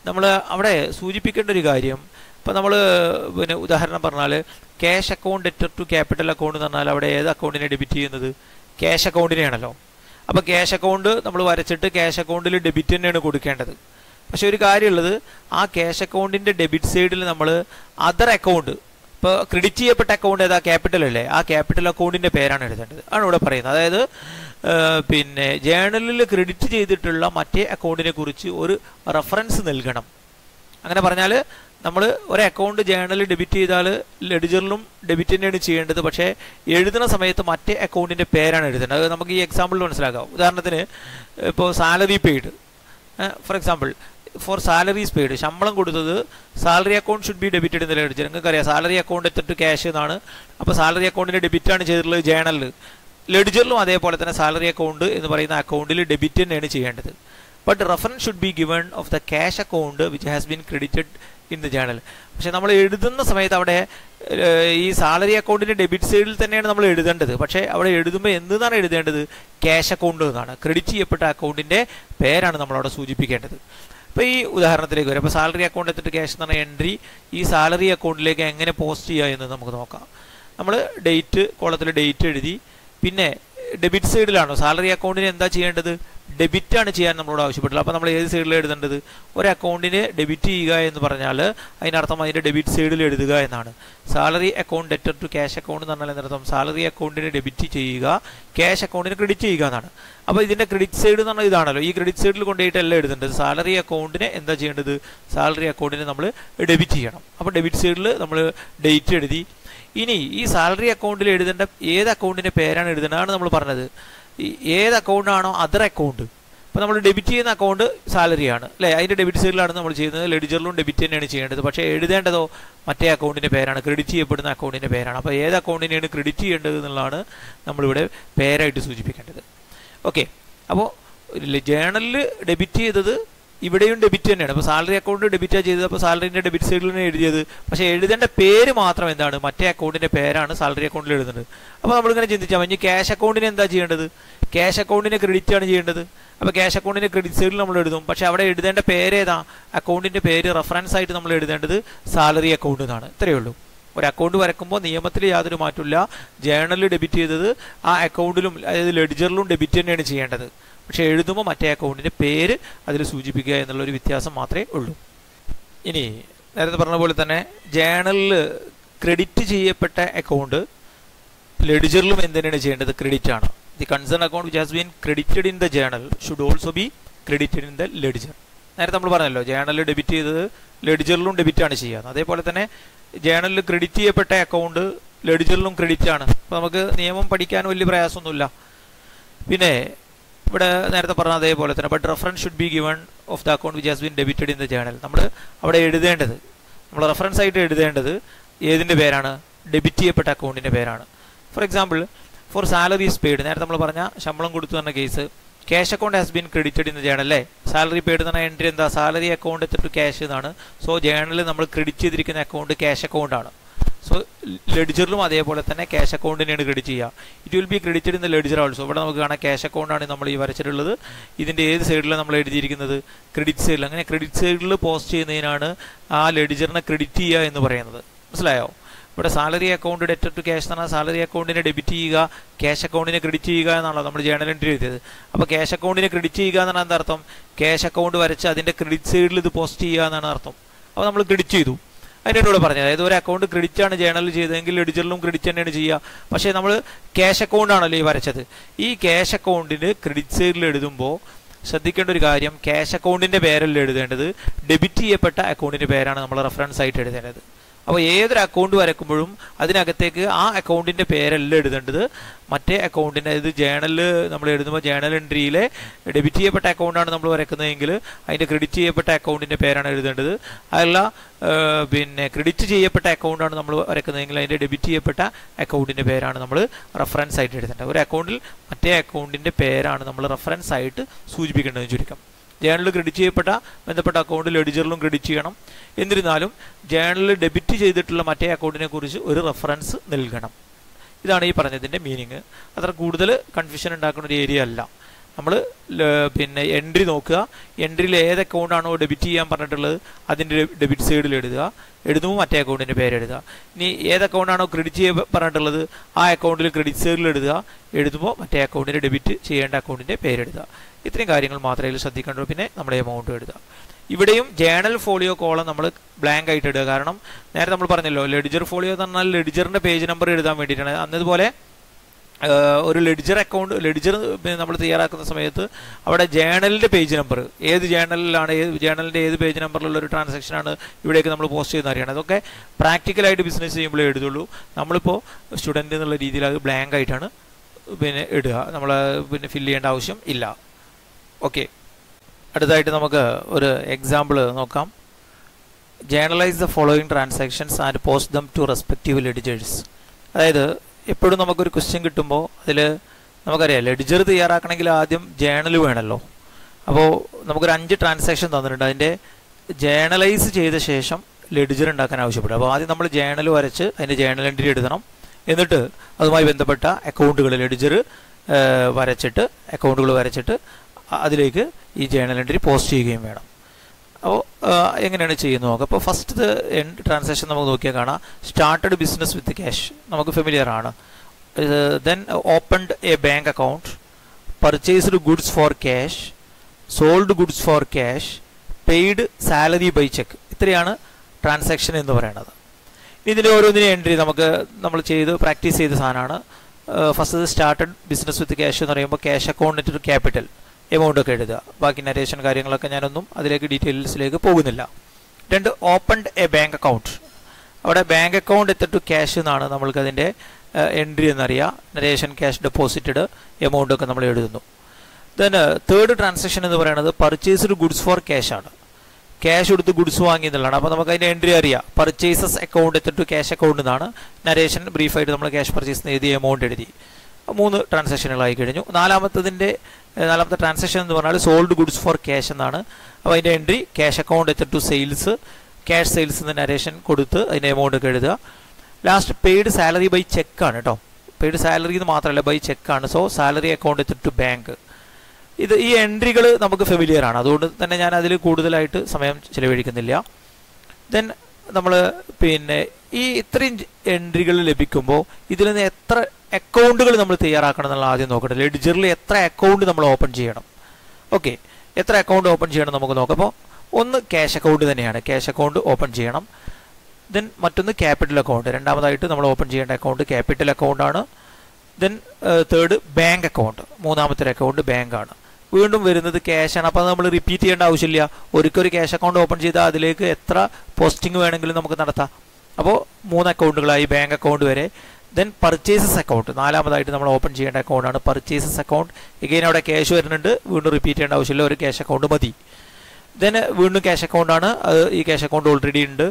നമ്മൾ അവിടെ സൂചിപ്പിക്കേണ്ട ഒരു കാര്യം ഇപ്പം നമ്മൾ പിന്നെ ഉദാഹരണം പറഞ്ഞാൽ cash account debtor to capital account എന്ന് പറഞ്ഞാൽ അവിടെ ഏത് അക്കൗണ്ടിനെ ഡെബിറ്റ് ചെയ്യുന്നത്? ക്യാഷ് അക്കൗണ്ടിനെയാണല്ലോ അപ്പോൾ ക്യാഷ് അക്കൗണ്ട് നമ്മൾ വരച്ചിട്ട് ക്യാഷ് അക്കൗണ്ടിൽ ഡെബിറ്റ് തന്നെയാണ് കൊടുക്കേണ്ടത്. പക്ഷെ ഒരു കാര്യമുള്ളത് ആ ക്യാഷ് അക്കൗണ്ടിന്റെ ഡെബിറ്റ് സൈഡിൽ നമ്മൾ അതർ അക്കൗണ്ട് ഇപ്പോൾ ക്രെഡിറ്റ് ചെയ്യപ്പെട്ട അക്കൗണ്ട് ഏതാ? ക്യാപിറ്റൽ അല്ലേ? ആ ക്യാപിറ്റൽ അക്കൗണ്ടിന്റെ പേരാണ് എഴുതേണ്ടത്. ആണ് ഇവിടെ പറയുന്നത്. അതായത് പിന്നെ ജേണലിൽ ക്രെഡിറ്റ് ചെയ്തിട്ടുള്ള മറ്റേ അക്കൗണ്ടിനെ കുറിച്ച് ഒരു റെഫറൻസ് നൽകണം. അങ്ങനെ പറഞ്ഞാൽ നമ്മൾ ഒരു അക്കൗണ്ട് ജേണലിൽ ഡെബിറ്റ് ചെയ്താൽ ലെഡിജറിലും ഡെബിറ്റ് തന്നെയാണ് ചെയ്യേണ്ടത്. പക്ഷേ എഴുതുന്ന സമയത്ത് മറ്റേ അക്കൗണ്ടിന്റെ പേരാണ് എഴുതേണ്ടത്. അത് നമുക്ക് ഈ എക്സാമ്പിളിൽ മനസ്സിലാക്കാം. ഉദാഹരണത്തിന് ഇപ്പോൾ salary paid for example for salaries paid ശമ്പളം കൊടുത്തത് salary account should be debited എന്ന് നിങ്ങൾക്ക് അറിയാം സാലറി അക്കൗണ്ട് എത്തിട്ട് ക്യാഷ് എന്നാണ്. അപ്പോൾ സാലറി അക്കൗണ്ടിന്റെ ഡെബിറ്റാണ് ചെയ്തിട്ടുള്ളത് ജേണലിൽ ലെഡ്ജറിലും അതേപോലെ തന്നെ സാലറി അക്കൗണ്ട് എന്ന് പറയുന്ന അക്കൗണ്ടിൽ ഡെബിറ്റ് തന്നെയാണ് ചെയ്യേണ്ടത്. But reference should be given of the cash account which has been credited in the journal പക്ഷേ നമ്മൾ എഴുതുന്ന സമയത്ത് അവിടെ ഈ സാലറി അക്കൗണ്ടിന്റെ ഡെബിറ്റ് സൈഡിൽ തന്നെയാണ് നമ്മൾ എഴുതേണ്ടത്. പക്ഷേ അവിടെ എഴുതുമ്പോൾ എന്താണ് എഴുതേണ്ടത്? ക്യാഷ് അക്കൗണ്ട് എന്നാണ്. ക്രെഡിറ്റ് ചെയ്യപ്പെട്ട അക്കൗണ്ടിന്റെ പേരാണ് നമ്മളവിടെ സൂചിപ്പിക്കേണ്ടത്. അപ്പോൾ ഈ ഉദാഹരണത്തിലേക്ക് വരും. അപ്പോൾ സാലറി അക്കൗണ്ട് എടുത്തിട്ട് ക്യാഷ് എന്ന് പറഞ്ഞ എൻട്രി ഈ സാലറി അക്കൗണ്ടിലേക്ക് എങ്ങനെ പോസ്റ്റ് ചെയ്യുക എന്ന് നമുക്ക് നോക്കാം. നമ്മൾ ഡേറ്റ് കോളത്തിൽ ഡേറ്റ് എഴുതി പിന്നെ ഡെബിറ്റ് സൈഡിലാണോ സാലറി അക്കൗണ്ടിന് എന്താ ചെയ്യേണ്ടത്? ഡെബിറ്റ് ആണ് ചെയ്യാൻ നമ്മളോട് ആവശ്യപ്പെട്ടുള്ളത് അപ്പോൾ നമ്മൾ ഏത് സൈഡിൽ എഴുതേണ്ടത്? ഒരു അക്കൗണ്ടിന് ഡെബിറ്റ് ചെയ്യുക എന്ന് പറഞ്ഞാൽ അതിനർത്ഥം അതിന്റെ ഡെബിറ്റ് സൈഡിൽ എഴുതുക എന്നാണ്. Salary account debtor to cash account എന്ന് പറഞ്ഞാൽ എന്നർത്ഥം സാലറി അക്കൗണ്ടിന് ഡെബിറ്റ് ചെയ്യുക ക്യാഷ് അക്കൗണ്ടിന് ക്രെഡിറ്റ് ചെയ്യുക എന്നാണ്. അപ്പോൾ ഇതിന്റെ ക്രെഡിറ്റ് സൈഡ് എന്ന് പറഞ്ഞാൽ ഇതാണല്ലോ. ഈ ക്രെഡിറ്റ് സൈഡിൽ കൊണ്ടുപോയിട്ടല്ല എഴുതേണ്ടത്. സാലറി അക്കൗണ്ടിന് എന്താ ചെയ്യേണ്ടത്? സാലറി അക്കൗണ്ടിന് നമ്മൾ ഡെബിറ്റ് ചെയ്യണം. അപ്പോൾ ഡെബിറ്റ് സൈഡിൽ നമ്മൾ ഡേറ്റ് എഴുതി ഇനി ഈ സാലറി അക്കൗണ്ടിൽ എഴുതേണ്ട ഏത് അക്കൗണ്ടിന്റെ പേരാണ് എഴുതേണ്ടതാണ് നമ്മൾ പറഞ്ഞത്. ഈ ഏത് അക്കൗണ്ടാണോ അതർ അക്കൗണ്ട് അപ്പോൾ നമ്മൾ ഡെബിറ്റ് ചെയ്യുന്ന അക്കൗണ്ട് സാലറിയാണ് അല്ലേ? അതിന്റെ ഡെബിറ്റ് സൈഡിലാണ് നമ്മൾ ചെയ്യുന്നത്. ലെഡിജറിലും ഡെബിറ്റ് തന്നെയാണ് ചെയ്യേണ്ടത്. പക്ഷേ എഴുതേണ്ടതോ മറ്റേ അക്കൗണ്ടിന്റെ പേരാണ്. ക്രെഡിറ്റ് ചെയ്യപ്പെടുന്ന അക്കൗണ്ടിന്റെ പേരാണ്. അപ്പോൾ ഏത് അക്കൗണ്ടിനെയാണ് ക്രെഡിറ്റ് ചെയ്യേണ്ടത് എന്നുള്ളതാണ് നമ്മളിവിടെ പേരായിട്ട് സൂചിപ്പിക്കേണ്ടത്. ഓക്കെ അപ്പോൾ ജേണലിൽ ഡെബിറ്റ് ചെയ്തത് ഇവിടെയും ഡെബിറ്റ് തന്നെയാണ്. അപ്പോൾ സാലറി അക്കൗണ്ട് ഡെബിറ്റാണ് ചെയ്തത്. അപ്പോൾ സാലറിന്റെ ഡെബിറ്റ് സൈഡിലാണ് എഴുതിയത്. പക്ഷേ എഴുതേണ്ട പേര് മാത്രം എന്താണ്? മറ്റേ അക്കൗണ്ടിന്റെ പേരാണ് സാലറി അക്കൗണ്ടിൽ എഴുതുന്നത്. അപ്പോൾ നമ്മളിങ്ങനെ ചിന്തിച്ചാൽ മതി. ക്യാഷ് അക്കൗണ്ടിന് എന്താ ചെയ്യേണ്ടത്? ക്യാഷ് അക്കൗണ്ടിന് ക്രെഡിറ്റ് ആണ് ചെയ്യേണ്ടത്. അപ്പോൾ ക്യാഷ് അക്കൗണ്ടിന്റെ ക്രെഡിറ്റ് സൈഡിൽ നമ്മൾ എഴുതും. പക്ഷേ അവിടെ എഴുതേണ്ട പേര് ഏതാ? അക്കൗണ്ടിന്റെ പേര് റെഫറൻസ് ആയിട്ട് നമ്മൾ എഴുതേണ്ടത് സാലറി അക്കൗണ്ട് എന്നാണ്. ഇത്രയേ ഉള്ളൂ. ഒരു അക്കൗണ്ട് വരക്കുമ്പോൾ നിയമത്തിൽ യാതൊരു മാറ്റമില്ല ജേണലിൽ ഡെബിറ്റ് ചെയ്തത് ആ അക്കൗണ്ടിലും അതായത് ലെഡ്ജറിലും ഡെബിറ്റ് തന്നെയാണ് ചെയ്യേണ്ടത്. പക്ഷേ എഴുതുമ്പോൾ മറ്റേ അക്കൗണ്ടിന്റെ പേര് അതിൽ സൂചിപ്പിക്കുക എന്നുള്ളൊരു വ്യത്യാസം മാത്രമേ ഉള്ളൂ. ഇനി നേരത്തെ പറഞ്ഞ പോലെ തന്നെ ജേണലിൽ ക്രെഡിറ്റ് ചെയ്യപ്പെട്ട അക്കൗണ്ട് ലെഡിജറിലും എന്തിനാണ് ചെയ്യേണ്ടത്? ക്രെഡിറ്റ് ആണ്. The concern account which has been credited in the journal should also be credited in the ledger നേരത്തെ നമ്മൾ പറഞ്ഞല്ലോ ജേണലിൽ ഡെബിറ്റ് ചെയ്തത് ലെഡിജറിലും ഡെബിറ്റ് ആണ് ചെയ്യുക. അതേപോലെ തന്നെ ജേണലിൽ ക്രെഡിറ്റ് ചെയ്യപ്പെട്ട അക്കൗണ്ട് ലെഡിജറിലും ക്രെഡിറ്റ് ആണ്. അപ്പോൾ നമുക്ക് നിയമം പഠിക്കാൻ വലിയ പ്രയാസമൊന്നുമില്ല. പിന്നെ ഇവിടെ നേരത്തെ പറഞ്ഞ അതേപോലെ തന്നെ. But reference should be given of the account which has been debited in the journal നമ്മൾ അവിടെ എഴുതേണ്ടത് നമ്മൾ റെഫറൻസ് ആയിട്ട് എഴുതേണ്ടത് ഏതിന്റെ പേരാണ്? ഡെബിറ്റ് ചെയ്യപ്പെട്ട അക്കൗണ്ടിന്റെ പേരാണ്. For example for salaries paid നേരത്തെ നമ്മൾ പറഞ്ഞ ശമ്പളം കൊടുത്തു എന്ന case cash account has been credited in journal അല്ലേ? സാലറി പെയ്ഡ് എന്ന എൻട്രി എന്താ? സാലറി അക്കൗണ്ട് എത്തിട്ട് ക്യാഷ് എന്നാണ്. സോ ജേണലിൽ നമ്മൾ ക്രെഡിറ്റ് ചെയ്തിരിക്കുന്ന അക്കൗണ്ട് ക്യാഷ് അക്കൗണ്ട് ആണ്. സോ ലെഡ്ജറിലും അതേപോലെ തന്നെ ക്യാഷ് അക്കൗണ്ടിനെയാണ് ക്രെഡിറ്റ് ചെയ്യുക. It will be credited in the ledger also ഇവിടെ നമുക്ക് കാണാം ക്യാഷ് അക്കൗണ്ടാണ് നമ്മൾ ഈ വരച്ചിട്ടുള്ളത്. ഇതിന്റെ ഏത് സൈഡിലാണ് നമ്മൾ എഴുതിയിരിക്കുന്നത്? ക്രെഡിറ്റ് സൈഡിൽ അങ്ങനെ ക്രെഡിറ്റ് സൈഡിൽ പോസ്റ്റ് ചെയ്യുന്നതിനാണ് ആ ലെഡ്ജറിനെ ക്രെഡിറ്റ് ചെയ്യുക എന്ന് പറയുന്നത്. മനസ്സിലായോ? ഇവിടെ salary account debtor to cash എന്നാൽ സാലറി അക്കൗണ്ടിനെ ഡെബിറ്റ് ചെയ്യുക ക്യാഷ് അക്കൗണ്ടിനെ ക്രെഡിറ്റ് ചെയ്യുക എന്നാണല്ലോ നമ്മൾ ജേണൽ എൻട്രി എഴുതിയത്. അപ്പോൾ ക്യാഷ് അക്കൗണ്ടിനെ ക്രെഡിറ്റ് ചെയ്യുക എന്നാണ് എന്താ അർത്ഥം? ക്യാഷ് അക്കൗണ്ട് വരച്ച് അതിന്റെ ക്രെഡിറ്റ് സൈഡിൽ ഇത് പോസ്റ്റ് ചെയ്യുക എന്നാണ് അർത്ഥം. അപ്പോൾ നമ്മൾ ക്രെഡിറ്റ് ചെയ്തു. അതിന്റെ കൂടെ പറഞ്ഞത്. അതായത് ഒരു അക്കൗണ്ട് ക്രെഡിറ്റ് ആണ് ജേണൽ ചെയ്തതെങ്കിൽ ലെഡ്ജറിലും ക്രെഡിറ്റ് തന്നെയാണ് ചെയ്യുക. പക്ഷേ നമ്മൾ ക്യാഷ് അക്കൗണ്ട് ആണല്ലോ ഈ വരച്ചത്. ഈ ക്യാഷ് അക്കൗണ്ടിന് ക്രെഡിറ്റ് സൈഡിൽ എഴുതുമ്പോൾ ശ്രദ്ധിക്കേണ്ട ഒരു കാര്യം ക്യാഷ് അക്കൗണ്ടിന്റെ പേരല്ല എഴുതേണ്ടത്? ഡെബിറ്റ് ചെയ്യപ്പെട്ട അക്കൗണ്ടിന്റെ പേരാണ് നമ്മൾ റെഫറൻസ് ആയിട്ട് എഴുതേണ്ടത്. അപ്പോൾ ഏതൊരു അക്കൗണ്ട് വരക്കുമ്പോഴും അതിനകത്തേക്ക് ആ അക്കൗണ്ടിന്റെ പേരല്ല എഴുതേണ്ടത്. മറ്റേ അക്കൗണ്ടിന്റെ ഇത് ജേണലിൽ നമ്മൾ എഴുതുമ്പോൾ ജേണൽ എൻട്രിയിലെ ഡെബിറ്റ് ചെയ്യപ്പെട്ട അക്കൗണ്ടാണ് നമ്മൾ വരക്കുന്നതെങ്കിൽ അതിന്റെ ക്രെഡിറ്റ് ചെയ്യപ്പെട്ട അക്കൗണ്ടിന്റെ പേരാണ് എഴുതേണ്ടത്. അതല്ല പിന്നെ ക്രെഡിറ്റ് ചെയ്യപ്പെട്ട അക്കൗണ്ടാണ് നമ്മൾ വരക്കുന്നതെങ്കിൽ അതിന്റെ ഡെബിറ്റ് ചെയ്യപ്പെട്ട അക്കൗണ്ടിന്റെ പേരാണ് നമ്മൾ റെഫറൻസ് ആയിട്ട് എഴുതേണ്ടത്. ഒരു അക്കൗണ്ടിൽ മറ്റേ അക്കൗണ്ടിന്റെ പേരാണ് നമ്മൾ റെഫറൻസ് ആയിട്ട് സൂചിപ്പിക്കേണ്ടതെന്ന് ചുരുക്കം. ജേണലിൽ ക്രെഡിറ്റ് ചെയ്യപ്പെട്ട ബന്ധപ്പെട്ട അക്കൗണ്ടിൽ എഡിജറിലും ക്രെഡിറ്റ് ചെയ്യണം. എന്നിരുന്നാലും ജേണലിൽ ഡെബിറ്റ് ചെയ്തിട്ടുള്ള മറ്റേ അക്കൗണ്ടിനെ കുറിച്ച് ഒരു റെഫറൻസ് നൽകണം. ഇതാണ് ഈ പറഞ്ഞതിന്റെ മീനിങ് അത്ര കൂടുതൽ കൺഫ്യൂഷൻ ഉണ്ടാക്കുന്ന ഒരു ഏരിയ അല്ല. നമ്മൾ പിന്നെ എൻട്രി നോക്കുക. എൻട്രിയിൽ ഏത് അക്കൗണ്ടാണോ ഡെബിറ്റ് ചെയ്യാൻ പറഞ്ഞിട്ടുള്ളത് അതിന്റെ ഡെബിറ്റ് സൈഡിൽ എഴുതുക. എഴുതുമ്പോൾ മറ്റേ അക്കൗണ്ടിന്റെ പേര് എഴുതുക. ഇനി ഏത് അക്കൗണ്ടാണോ ക്രെഡിറ്റ് ചെയ്യാൻ പറഞ്ഞിട്ടുള്ളത് ആ അക്കൗണ്ടിൽ ക്രെഡിറ്റ് സൈഡിൽ എഴുതുക. എഴുതുമ്പോൾ മറ്റേ അക്കൗണ്ടിന്റെ ഡെബിറ്റ് ചെയ്യേണ്ട അക്കൗണ്ടിന്റെ പേരെഴുതുക ഇത്രയും കാര്യങ്ങൾ മാത്രമേ ഇതിൽ ശ്രദ്ധിക്കേണ്ടൂ. പിന്നെ നമ്മുടെ എമൗണ്ട് എഴുതുക ഇവിടെയും ജേണൽ ഫോളിയോ കോളം നമ്മൾ ബ്ലാങ്ക് ആയിട്ട് ഇടുക. കാരണം നേരത്തെ നമ്മൾ പറഞ്ഞല്ലോ ലെഡിജർ ഫോളിയോ എന്ന് പറഞ്ഞാൽ ലെഡിജറിന്റെ പേജ് നമ്പർ എഴുതാൻ വേണ്ടിയിട്ടാണ്. അന്നതുപോലെ ഒരു ലെഡ്ജർ അക്കൗണ്ട് ലെഡ്ജർ നമ്മൾ തയ്യാറാക്കുന്ന സമയത്ത് അവിടെ ജേണലിന്റെ പേജ് നമ്പർ ഏത് ജേണലിലാണ് ഏത് ജേണലിന്റെ ഏത് പേജ് നമ്പറിലുള്ള ഒരു ട്രാൻസാക്ഷനാണ് ഇവിടേക്ക് നമ്മൾ പോസ്റ്റ് ചെയ്യുന്ന അറിയണം. അതൊക്കെ പ്രാക്ടിക്കലായിട്ട് ബിസിനസ് ചെയ്യുമ്പോഴേ എഴുതുള്ളൂ. നമ്മളിപ്പോൾ സ്റ്റുഡന്റ് എന്നുള്ള രീതിയിൽ അത് ബ്ലാങ്ക് ആയിട്ടാണ് പിന്നെ ഇടുക. നമ്മൾ പിന്നെ ഫില്ല് ചെയ്യേണ്ട ആവശ്യം ഇല്ല. ഓക്കെ അടുത്തായിട്ട് നമുക്ക് ഒരു എക്സാമ്പിൾ നോക്കാം. Journalise the following transactions and post them to respective ledgers അതായത് എപ്പോഴും നമുക്കൊരു ക്വസ്റ്റ്യൻ കിട്ടുമ്പോൾ അതിൽ നമുക്കറിയാം ലെഡിജർ തയ്യാറാക്കണമെങ്കിൽ ആദ്യം ജേണൽ വേണമല്ലോ അപ്പോൾ നമുക്കൊരു അഞ്ച് ട്രാൻസാക്ഷൻ തന്നിട്ടുണ്ട്. അതിന്റെ ജേണലൈസ് ചെയ്ത ശേഷം ലെഡിജർ ഉണ്ടാക്കാൻ ആവശ്യപ്പെടും. അപ്പോൾ ആദ്യം നമ്മൾ ജേണൽ വരച്ച് അതിന്റെ ജേണൽ എൻട്രി എഴുതണം. എന്നിട്ട് അതുമായി ബന്ധപ്പെട്ട അക്കൗണ്ടുകൾ ലെഡിജർ വരച്ചിട്ട് അക്കൗണ്ടുകൾ വരച്ചിട്ട് അതിലേക്ക് ഈ ജേണൽ എൻട്രി പോസ്റ്റ് ചെയ്യുകയും വേണം. അപ്പോൾ എങ്ങനെയാണ് ചെയ്യുന്നത് നോക്കാം. അപ്പോൾ ഫസ്റ്റ് എൻഡ് ട്രാൻസാക്ഷൻ നമുക്ക് നോക്കിയാൽ കാണാം. സ്റ്റാർട്ടഡ് ബിസിനസ് വിത്ത് ക്യാഷ് നമുക്ക് ഫെമിലിയർ ആണ്. Then opened a bank account purchased goods for cash sold goods for cash paid salary by cheque ഇത്രയാണ് ട്രാൻസാക്ഷൻ എന്ന് പറയുന്നത്. ഇതിന്റെ ഓരോന്നിനെ എൻട്രി നമുക്ക് നമ്മൾ ചെയ്ത് പ്രാക്ടീസ് ചെയ്ത സാധനമാണ്. First started business with cash എന്ന് പറയുമ്പോൾ cash account to capital amount ഒക്കെ എഴുതുക. ബാക്കി നരേഷൻ കാര്യങ്ങളൊക്കെ ഞാനൊന്നും അതിലേക്ക് ഡീറ്റെയിൽസിലേക്ക് പോകുന്നില്ല. രണ്ട് ഓപ്പൺഡ് എ ബാങ്ക് അക്കൗണ്ട് അവിടെ ബാങ്ക് അക്കൗണ്ട് എത്തിട്ട് ക്യാഷ് എന്നാണ് നമ്മൾക്ക് അതിന്റെ എൻട്രി എന്നറിയാം. നരേഷൻ ക്യാഷ് ഡെപ്പോസിറ്റഡ് എമൗണ്ട് ഒക്കെ നമ്മൾ എഴുതുന്നു. ദെൻ തേർഡ് ട്രാൻസാക്ഷൻ എന്ന് പറയുന്നത് പർച്ചേസ്ഡ് ഗുഡ്സ് ഫോർ ക്യാഷ് ആണ്. ക്യാഷ് കൊടുത്ത് ഗുഡ്സ് വാങ്ങി എന്നുള്ളതാണ്. അപ്പോൾ നമുക്ക് അതിന്റെ എൻട്രി അറിയാം. പർച്ചേസസ് അക്കൗണ്ട് എത്തിട്ട് ക്യാഷ് അക്കൗണ്ട് എന്നാണ് നരേഷൻ ബ്രീഫായിട്ട് നമ്മൾ ക്യാഷ് പർച്ചേസ് എഴുതി എമൗണ്ട് എഴുതി. മൂന്ന് ട്രാൻസാക്ഷനുകളായി കഴിഞ്ഞു. നാലാമത്തതിന്റെ നാലാമത്തെ ട്രാൻസാക്ഷൻ എന്ന് പറഞ്ഞാൽ സോൾഡ് ഗുഡ്സ് ഫോർ ക്യാഷ് എന്നാണ്. അപ്പോൾ അതിന്റെ എൻട്രി ക്യാഷ് അക്കൗണ്ട് എത്ത ടു സെയിൽസ് ക്യാഷ് സെയിൽസ് എന്ന നരേഷൻ കൊടുത്ത് അതിന്റെ എമൗണ്ട് ഒക്കെ എഴുതുക. Last paid salary by cheque ആണ് കേട്ടോ പെയ്ഡ് സാലറി എന്ന് മാത്രമല്ല ബൈ ചെക്ക് ആണ്. സോ സാലറി അക്കൗണ്ട് എത്ത ടു ബാങ്ക് ഇത് ഈ എൻട്രികൾ നമുക്ക് ഫെമിലിയർ ആണ്. അതുകൊണ്ട് തന്നെ ഞാൻ അതിൽ കൂടുതലായിട്ട് സമയം ചിലവഴിക്കുന്നില്ല. ദെൻ നമ്മൾ പിന്നെ ഈ ഇത്രയും എൻട്രികൾ ലഭിക്കുമ്പോൾ ഇതിൽ നിന്ന് എത്ര അക്കൗണ്ടുകൾ നമ്മൾ തയ്യാറാക്കണം എന്നുള്ള ആദ്യം നോക്കട്ടെ. ലെഡ്ജറിൽ എത്ര അക്കൗണ്ട് നമ്മൾ ഓപ്പൺ ചെയ്യണം. ഓക്കെ എത്ര അക്കൗണ്ട് ഓപ്പൺ ചെയ്യണം നമുക്ക് നോക്കാം. അപ്പോൾ ഒന്ന് ക്യാഷ് അക്കൗണ്ട് തന്നെയാണ്. ക്യാഷ് അക്കൗണ്ട് ഓപ്പൺ ചെയ്യണം. ദെൻ മറ്റൊന്ന് ക്യാപിറ്റൽ അക്കൗണ്ട് രണ്ടാമതായിട്ട് നമ്മൾ ഓപ്പൺ ചെയ്യേണ്ട അക്കൗണ്ട് ക്യാപിറ്റൽ അക്കൗണ്ടാണ് ദെൻ തേർഡ് ബാങ്ക് അക്കൗണ്ട് മൂന്നാമത്തെ അക്കൗണ്ട് ബാങ്കാണ് വീണ്ടും വരുന്നത് ക്യാഷ് ആണ്. അപ്പോൾ നമ്മൾ റിപ്പീറ്റ് ചെയ്യേണ്ട ആവശ്യമില്ല. ഒരിക്കലൊരു ക്യാഷ് അക്കൗണ്ട് ഓപ്പൺ ചെയ്താൽ അതിലേക്ക് എത്ര പോസ്റ്റിംഗ് വേണമെങ്കിലും നമുക്ക് നടത്താം. അപ്പോൾ മൂന്ന് അക്കൗണ്ടുകളായി ബാങ്ക് അക്കൗണ്ട് വരെ. ദെൻ പർച്ചേസസ് അക്കൗണ്ട് നാലാമതായിട്ട് നമ്മൾ ഓപ്പൺ ചെയ്യേണ്ട അക്കൗണ്ടാണ് പർച്ചേസസ് അക്കൗണ്ട് എഗെയിൻ അവിടെ ക്യാഷ് വരുന്നുണ്ട്. വീണ്ടും റിപ്പീറ്റ് ചെയ്യേണ്ട ആവശ്യമില്ല. ഒരു ക്യാഷ് അക്കൗണ്ട് മതി. ദെൻ വീണ്ടും ക്യാഷ് അക്കൗണ്ടാണ് അത് ഈ ക്യാഷ് അക്കൗണ്ട് ഓൾറെഡി ഉണ്ട്.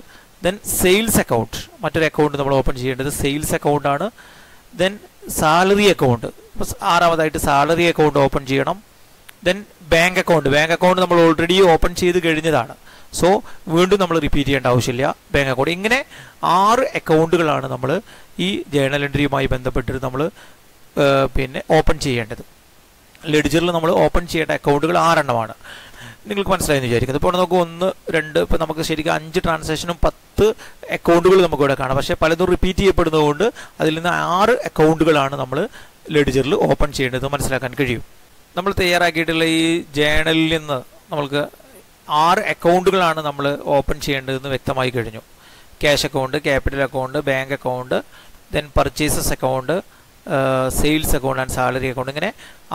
ദെൻ സെയിൽസ് അക്കൗണ്ട് മറ്റൊരു അക്കൗണ്ട് നമ്മൾ ഓപ്പൺ ചെയ്യേണ്ടത് സെയിൽസ് അക്കൗണ്ടാണ് ദെൻ സാലറി അക്കൗണ്ട് ആറാമതായിട്ട് സാലറി അക്കൗണ്ട് ഓപ്പൺ ചെയ്യണം. Then bank account bank account നമ്മൾ ഓൾറെഡി ഓപ്പൺ ചെയ്ത് കഴിഞ്ഞതാണ്. സോ വീണ്ടും നമ്മൾ റിപ്പീറ്റ് ചെയ്യേണ്ട ആവശ്യമില്ല. ബാങ്ക് അക്കൗണ്ട് ഇങ്ങനെ ആറ് അക്കൗണ്ടുകളാണ് നമ്മൾ ഈ ജേണൽ എൻട്രിയുമായി ബന്ധപ്പെട്ടിട്ട് നമ്മൾ പിന്നെ ഓപ്പൺ ചെയ്യേണ്ടത്. ലെഡ്ജറിൽ നമ്മൾ ഓപ്പൺ ചെയ്യേണ്ട അക്കൗണ്ടുകൾ ആറെണ്ണമാണ്. നിങ്ങൾക്ക് മനസ്സിലായെന്ന് വിചാരിക്കുന്നത് ഇപ്പോൾ നമുക്ക് ഒന്ന് രണ്ട് ഇപ്പോൾ നമുക്ക് ശരിക്കും അഞ്ച് ട്രാൻസാക്ഷനും പത്ത് അക്കൗണ്ടുകൾ നമുക്ക് ഇവിടെ കാണാം. പക്ഷേ പലതും റിപ്പീറ്റ് ചെയ്യപ്പെടുന്നതുകൊണ്ട് അതിൽ നിന്ന് ആറ് അക്കൗണ്ടുകളാണ് നമ്മൾ ലെഡ്ജറിൽ ഓപ്പൺ ചെയ്യേണ്ടത്. മനസ്സിലാക്കാൻ കഴിയും. നമ്മൾ തയ്യാറാക്കിയിട്ടുള്ള ഈ ജേണലിൽ നിന്ന് നമ്മൾക്ക് ആറ് അക്കൗണ്ടുകളാണ് നമ്മൾ ഓപ്പൺ ചെയ്യേണ്ടതെന്ന് വ്യക്തമായി കഴിഞ്ഞു. Cash account capital account bank account then purchases account sales account and salary account. ഇങ്ങനെ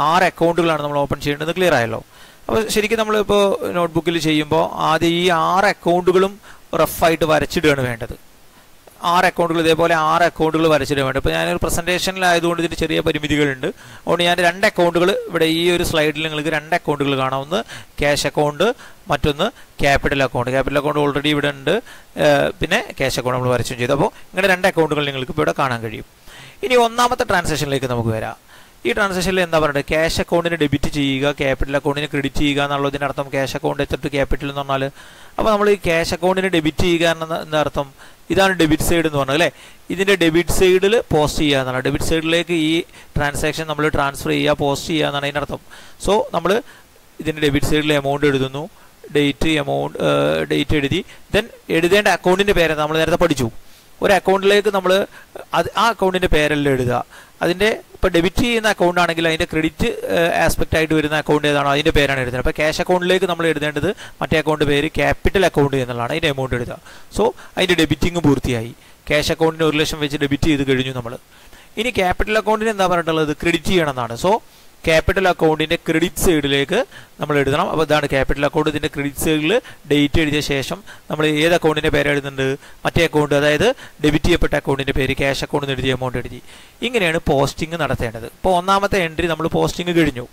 ആറ് അക്കൗണ്ടുകളാണ് നമ്മൾ ഓപ്പൺ ചെയ്യേണ്ടതെന്ന് ക്ലിയർ ആയല്ലോ. അപ്പോൾ ശരിക്കും നമ്മളിപ്പോൾ നോട്ട്ബുക്കിൽ ചെയ്യുമ്പോൾ ആദ്യം ഈ ആറ് അക്കൗണ്ടുകളും റഫായിട്ട് വരച്ചിടുകയാണ് വേണ്ടത്. ആറ് അക്കൗണ്ടുകൾ ഇതേപോലെ ആറ് അക്കൗണ്ടുകൾ വരച്ചിടാൻ വേണ്ടി. ഇപ്പോൾ ഞാനൊരു പ്രസന്റേഷനിലായതുകൊണ്ട് ഇതിന് ചെറിയ പരിമിതികളുണ്ട്. അതുകൊണ്ട് ഞാൻ രണ്ട് അക്കൗണ്ടുകൾ ഇവിടെ ഈ ഒരു സ്ലൈഡിൽ നിങ്ങൾക്ക് രണ്ട് അക്കൗണ്ടുകൾ കാണാം. ഒന്ന് ക്യാഷ് അക്കൗണ്ട് മറ്റൊന്ന് capital account capital account already ഇവിടെ ഉണ്ട്. പിന്നെ ക്യാഷ് അക്കൗണ്ട് നമ്മൾ വരച്ചും ചെയ്തു. അപ്പോൾ ഇങ്ങനെ രണ്ട് അക്കൗണ്ടുകൾ നിങ്ങൾക്ക് ഇവിടെ കാണാൻ കഴിയും. ഇനി ഒന്നാമത്തെ ട്രാൻസാക്ഷനിലേക്ക് നമുക്ക് വരാം. ഈ ട്രാൻസാക്ഷനിൽ എന്താ പറയുക ക്യാഷ് അക്കൗണ്ടിന് ഡെബിറ്റ് ചെയ്യുക ക്യാപിറ്റൽ അക്കൗണ്ടിന് ക്രെഡിറ്റ് ചെയ്യുക എന്നുള്ളതിന്റെ അർത്ഥം ക്യാഷ് അക്കൗണ്ട് എത്തിട്ട് ക്യാപിറ്റൽ എന്ന് പറഞ്ഞാൽ അപ്പോൾ നമ്മൾ ഈ ക്യാഷ് അക്കൗണ്ടിന് ഡെബിറ്റ് ചെയ്യുക എന്ന അർത്ഥം ഇതാണ് ഡെബിറ്റ് സൈഡ് എന്ന് പറഞ്ഞത് അല്ലേ? ഇതിന്റെ ഡെബിറ്റ് സൈഡിൽ പോസ്റ്റ് ചെയ്യുക എന്നാണ്. ഡെബിറ്റ് സൈഡിലേക്ക് ഈ ട്രാൻസാക്ഷൻ നമ്മൾ ട്രാൻസ്ഫർ ചെയ്യുക പോസ്റ്റ് ചെയ്യുക എന്നാണ് അതിന്റെ അർത്ഥം. സോ നമ്മൾ ഇതിന്റെ ഡെബിറ്റ് സൈഡിൽ എമൗണ്ട് എഴുതുന്നു ഡേറ്റ് എമൗണ്ട് ഡേറ്റ് എഴുതി ദെൻ എഴുതേണ്ട അക്കൗണ്ടിന്റെ പേര് നമ്മൾ നേരത്തെ പഠിച്ചു. ഒരു അക്കൗണ്ടിലേക്ക് നമ്മൾ അത് ആ അക്കൗണ്ടിന്റെ പേരെല്ലാം എഴുതുക. അതിന്റെ ഇപ്പോൾ ഡെബിറ്റ് ചെയ്യുന്ന അക്കൗണ്ട് ആണെങ്കിൽ അതിന്റെ ക്രെഡിറ്റ് ആസ്പെക്റ്റ് ആയിട്ട് വരുന്ന അക്കൗണ്ട് ഏതാണോ അതിന്റെ പേരാണ് എഴുതുന്നത്. അപ്പോൾ ക്യാഷ് അക്കൗണ്ടിലേക്ക് നമ്മൾ എഴുതേണ്ടത് മറ്റേ അക്കൗണ്ട് പേര് ക്യാപിറ്റൽ അക്കൗണ്ട് എന്നുള്ളതാണ്. അതിന്റെ എമൗണ്ട് എഴുതുക. സോ അതിന്റെ ഡെബിറ്റിംഗ് പൂർത്തിയായി. ക്യാഷ് അക്കൗണ്ടിന് ഒരു ലക്ഷം വെച്ച് ഡെബിറ്റ് ചെയ്ത് കഴിഞ്ഞു നമ്മൾ ഇനി ക്യാപിറ്റൽ അക്കൗണ്ടിന് എന്താ പറഞ്ഞിട്ടുള്ളത്? ക്രെഡിറ്റ് ചെയ്യണം എന്നാണ്. സോ ക്യാപിറ്റൽ അക്കൗണ്ടിന്റെ ക്രെഡിറ്റ് സൈഡിലേക്ക് നമ്മൾ എഴുതണം. അപ്പോൾ ഇതാണ് ക്യാപിറ്റൽ അക്കൗണ്ട് ഇതിന്റെ ക്രെഡിറ്റ് സൈഡിൽ ഡേറ്റ് എഴുതിയ ശേഷം നമ്മൾ ഏത് അക്കൗണ്ടിന്റെ പേര് എഴുതുന്നുണ്ട്? മറ്റേ അക്കൗണ്ട് അതായത് ഡെബിറ്റ് ചെയ്യപ്പെട്ട അക്കൗണ്ടിന്റെ പേര് ക്യാഷ് അക്കൗണ്ട് എഴുതിയ എമൗണ്ട് എഴുതി. ഇങ്ങനെയാണ് പോസ്റ്റിംഗ് നടത്തേണ്ടത്. ഇപ്പോൾ ഒന്നാമത്തെ എൻട്രി നമ്മൾ പോസ്റ്റിംഗ് കഴിഞ്ഞു.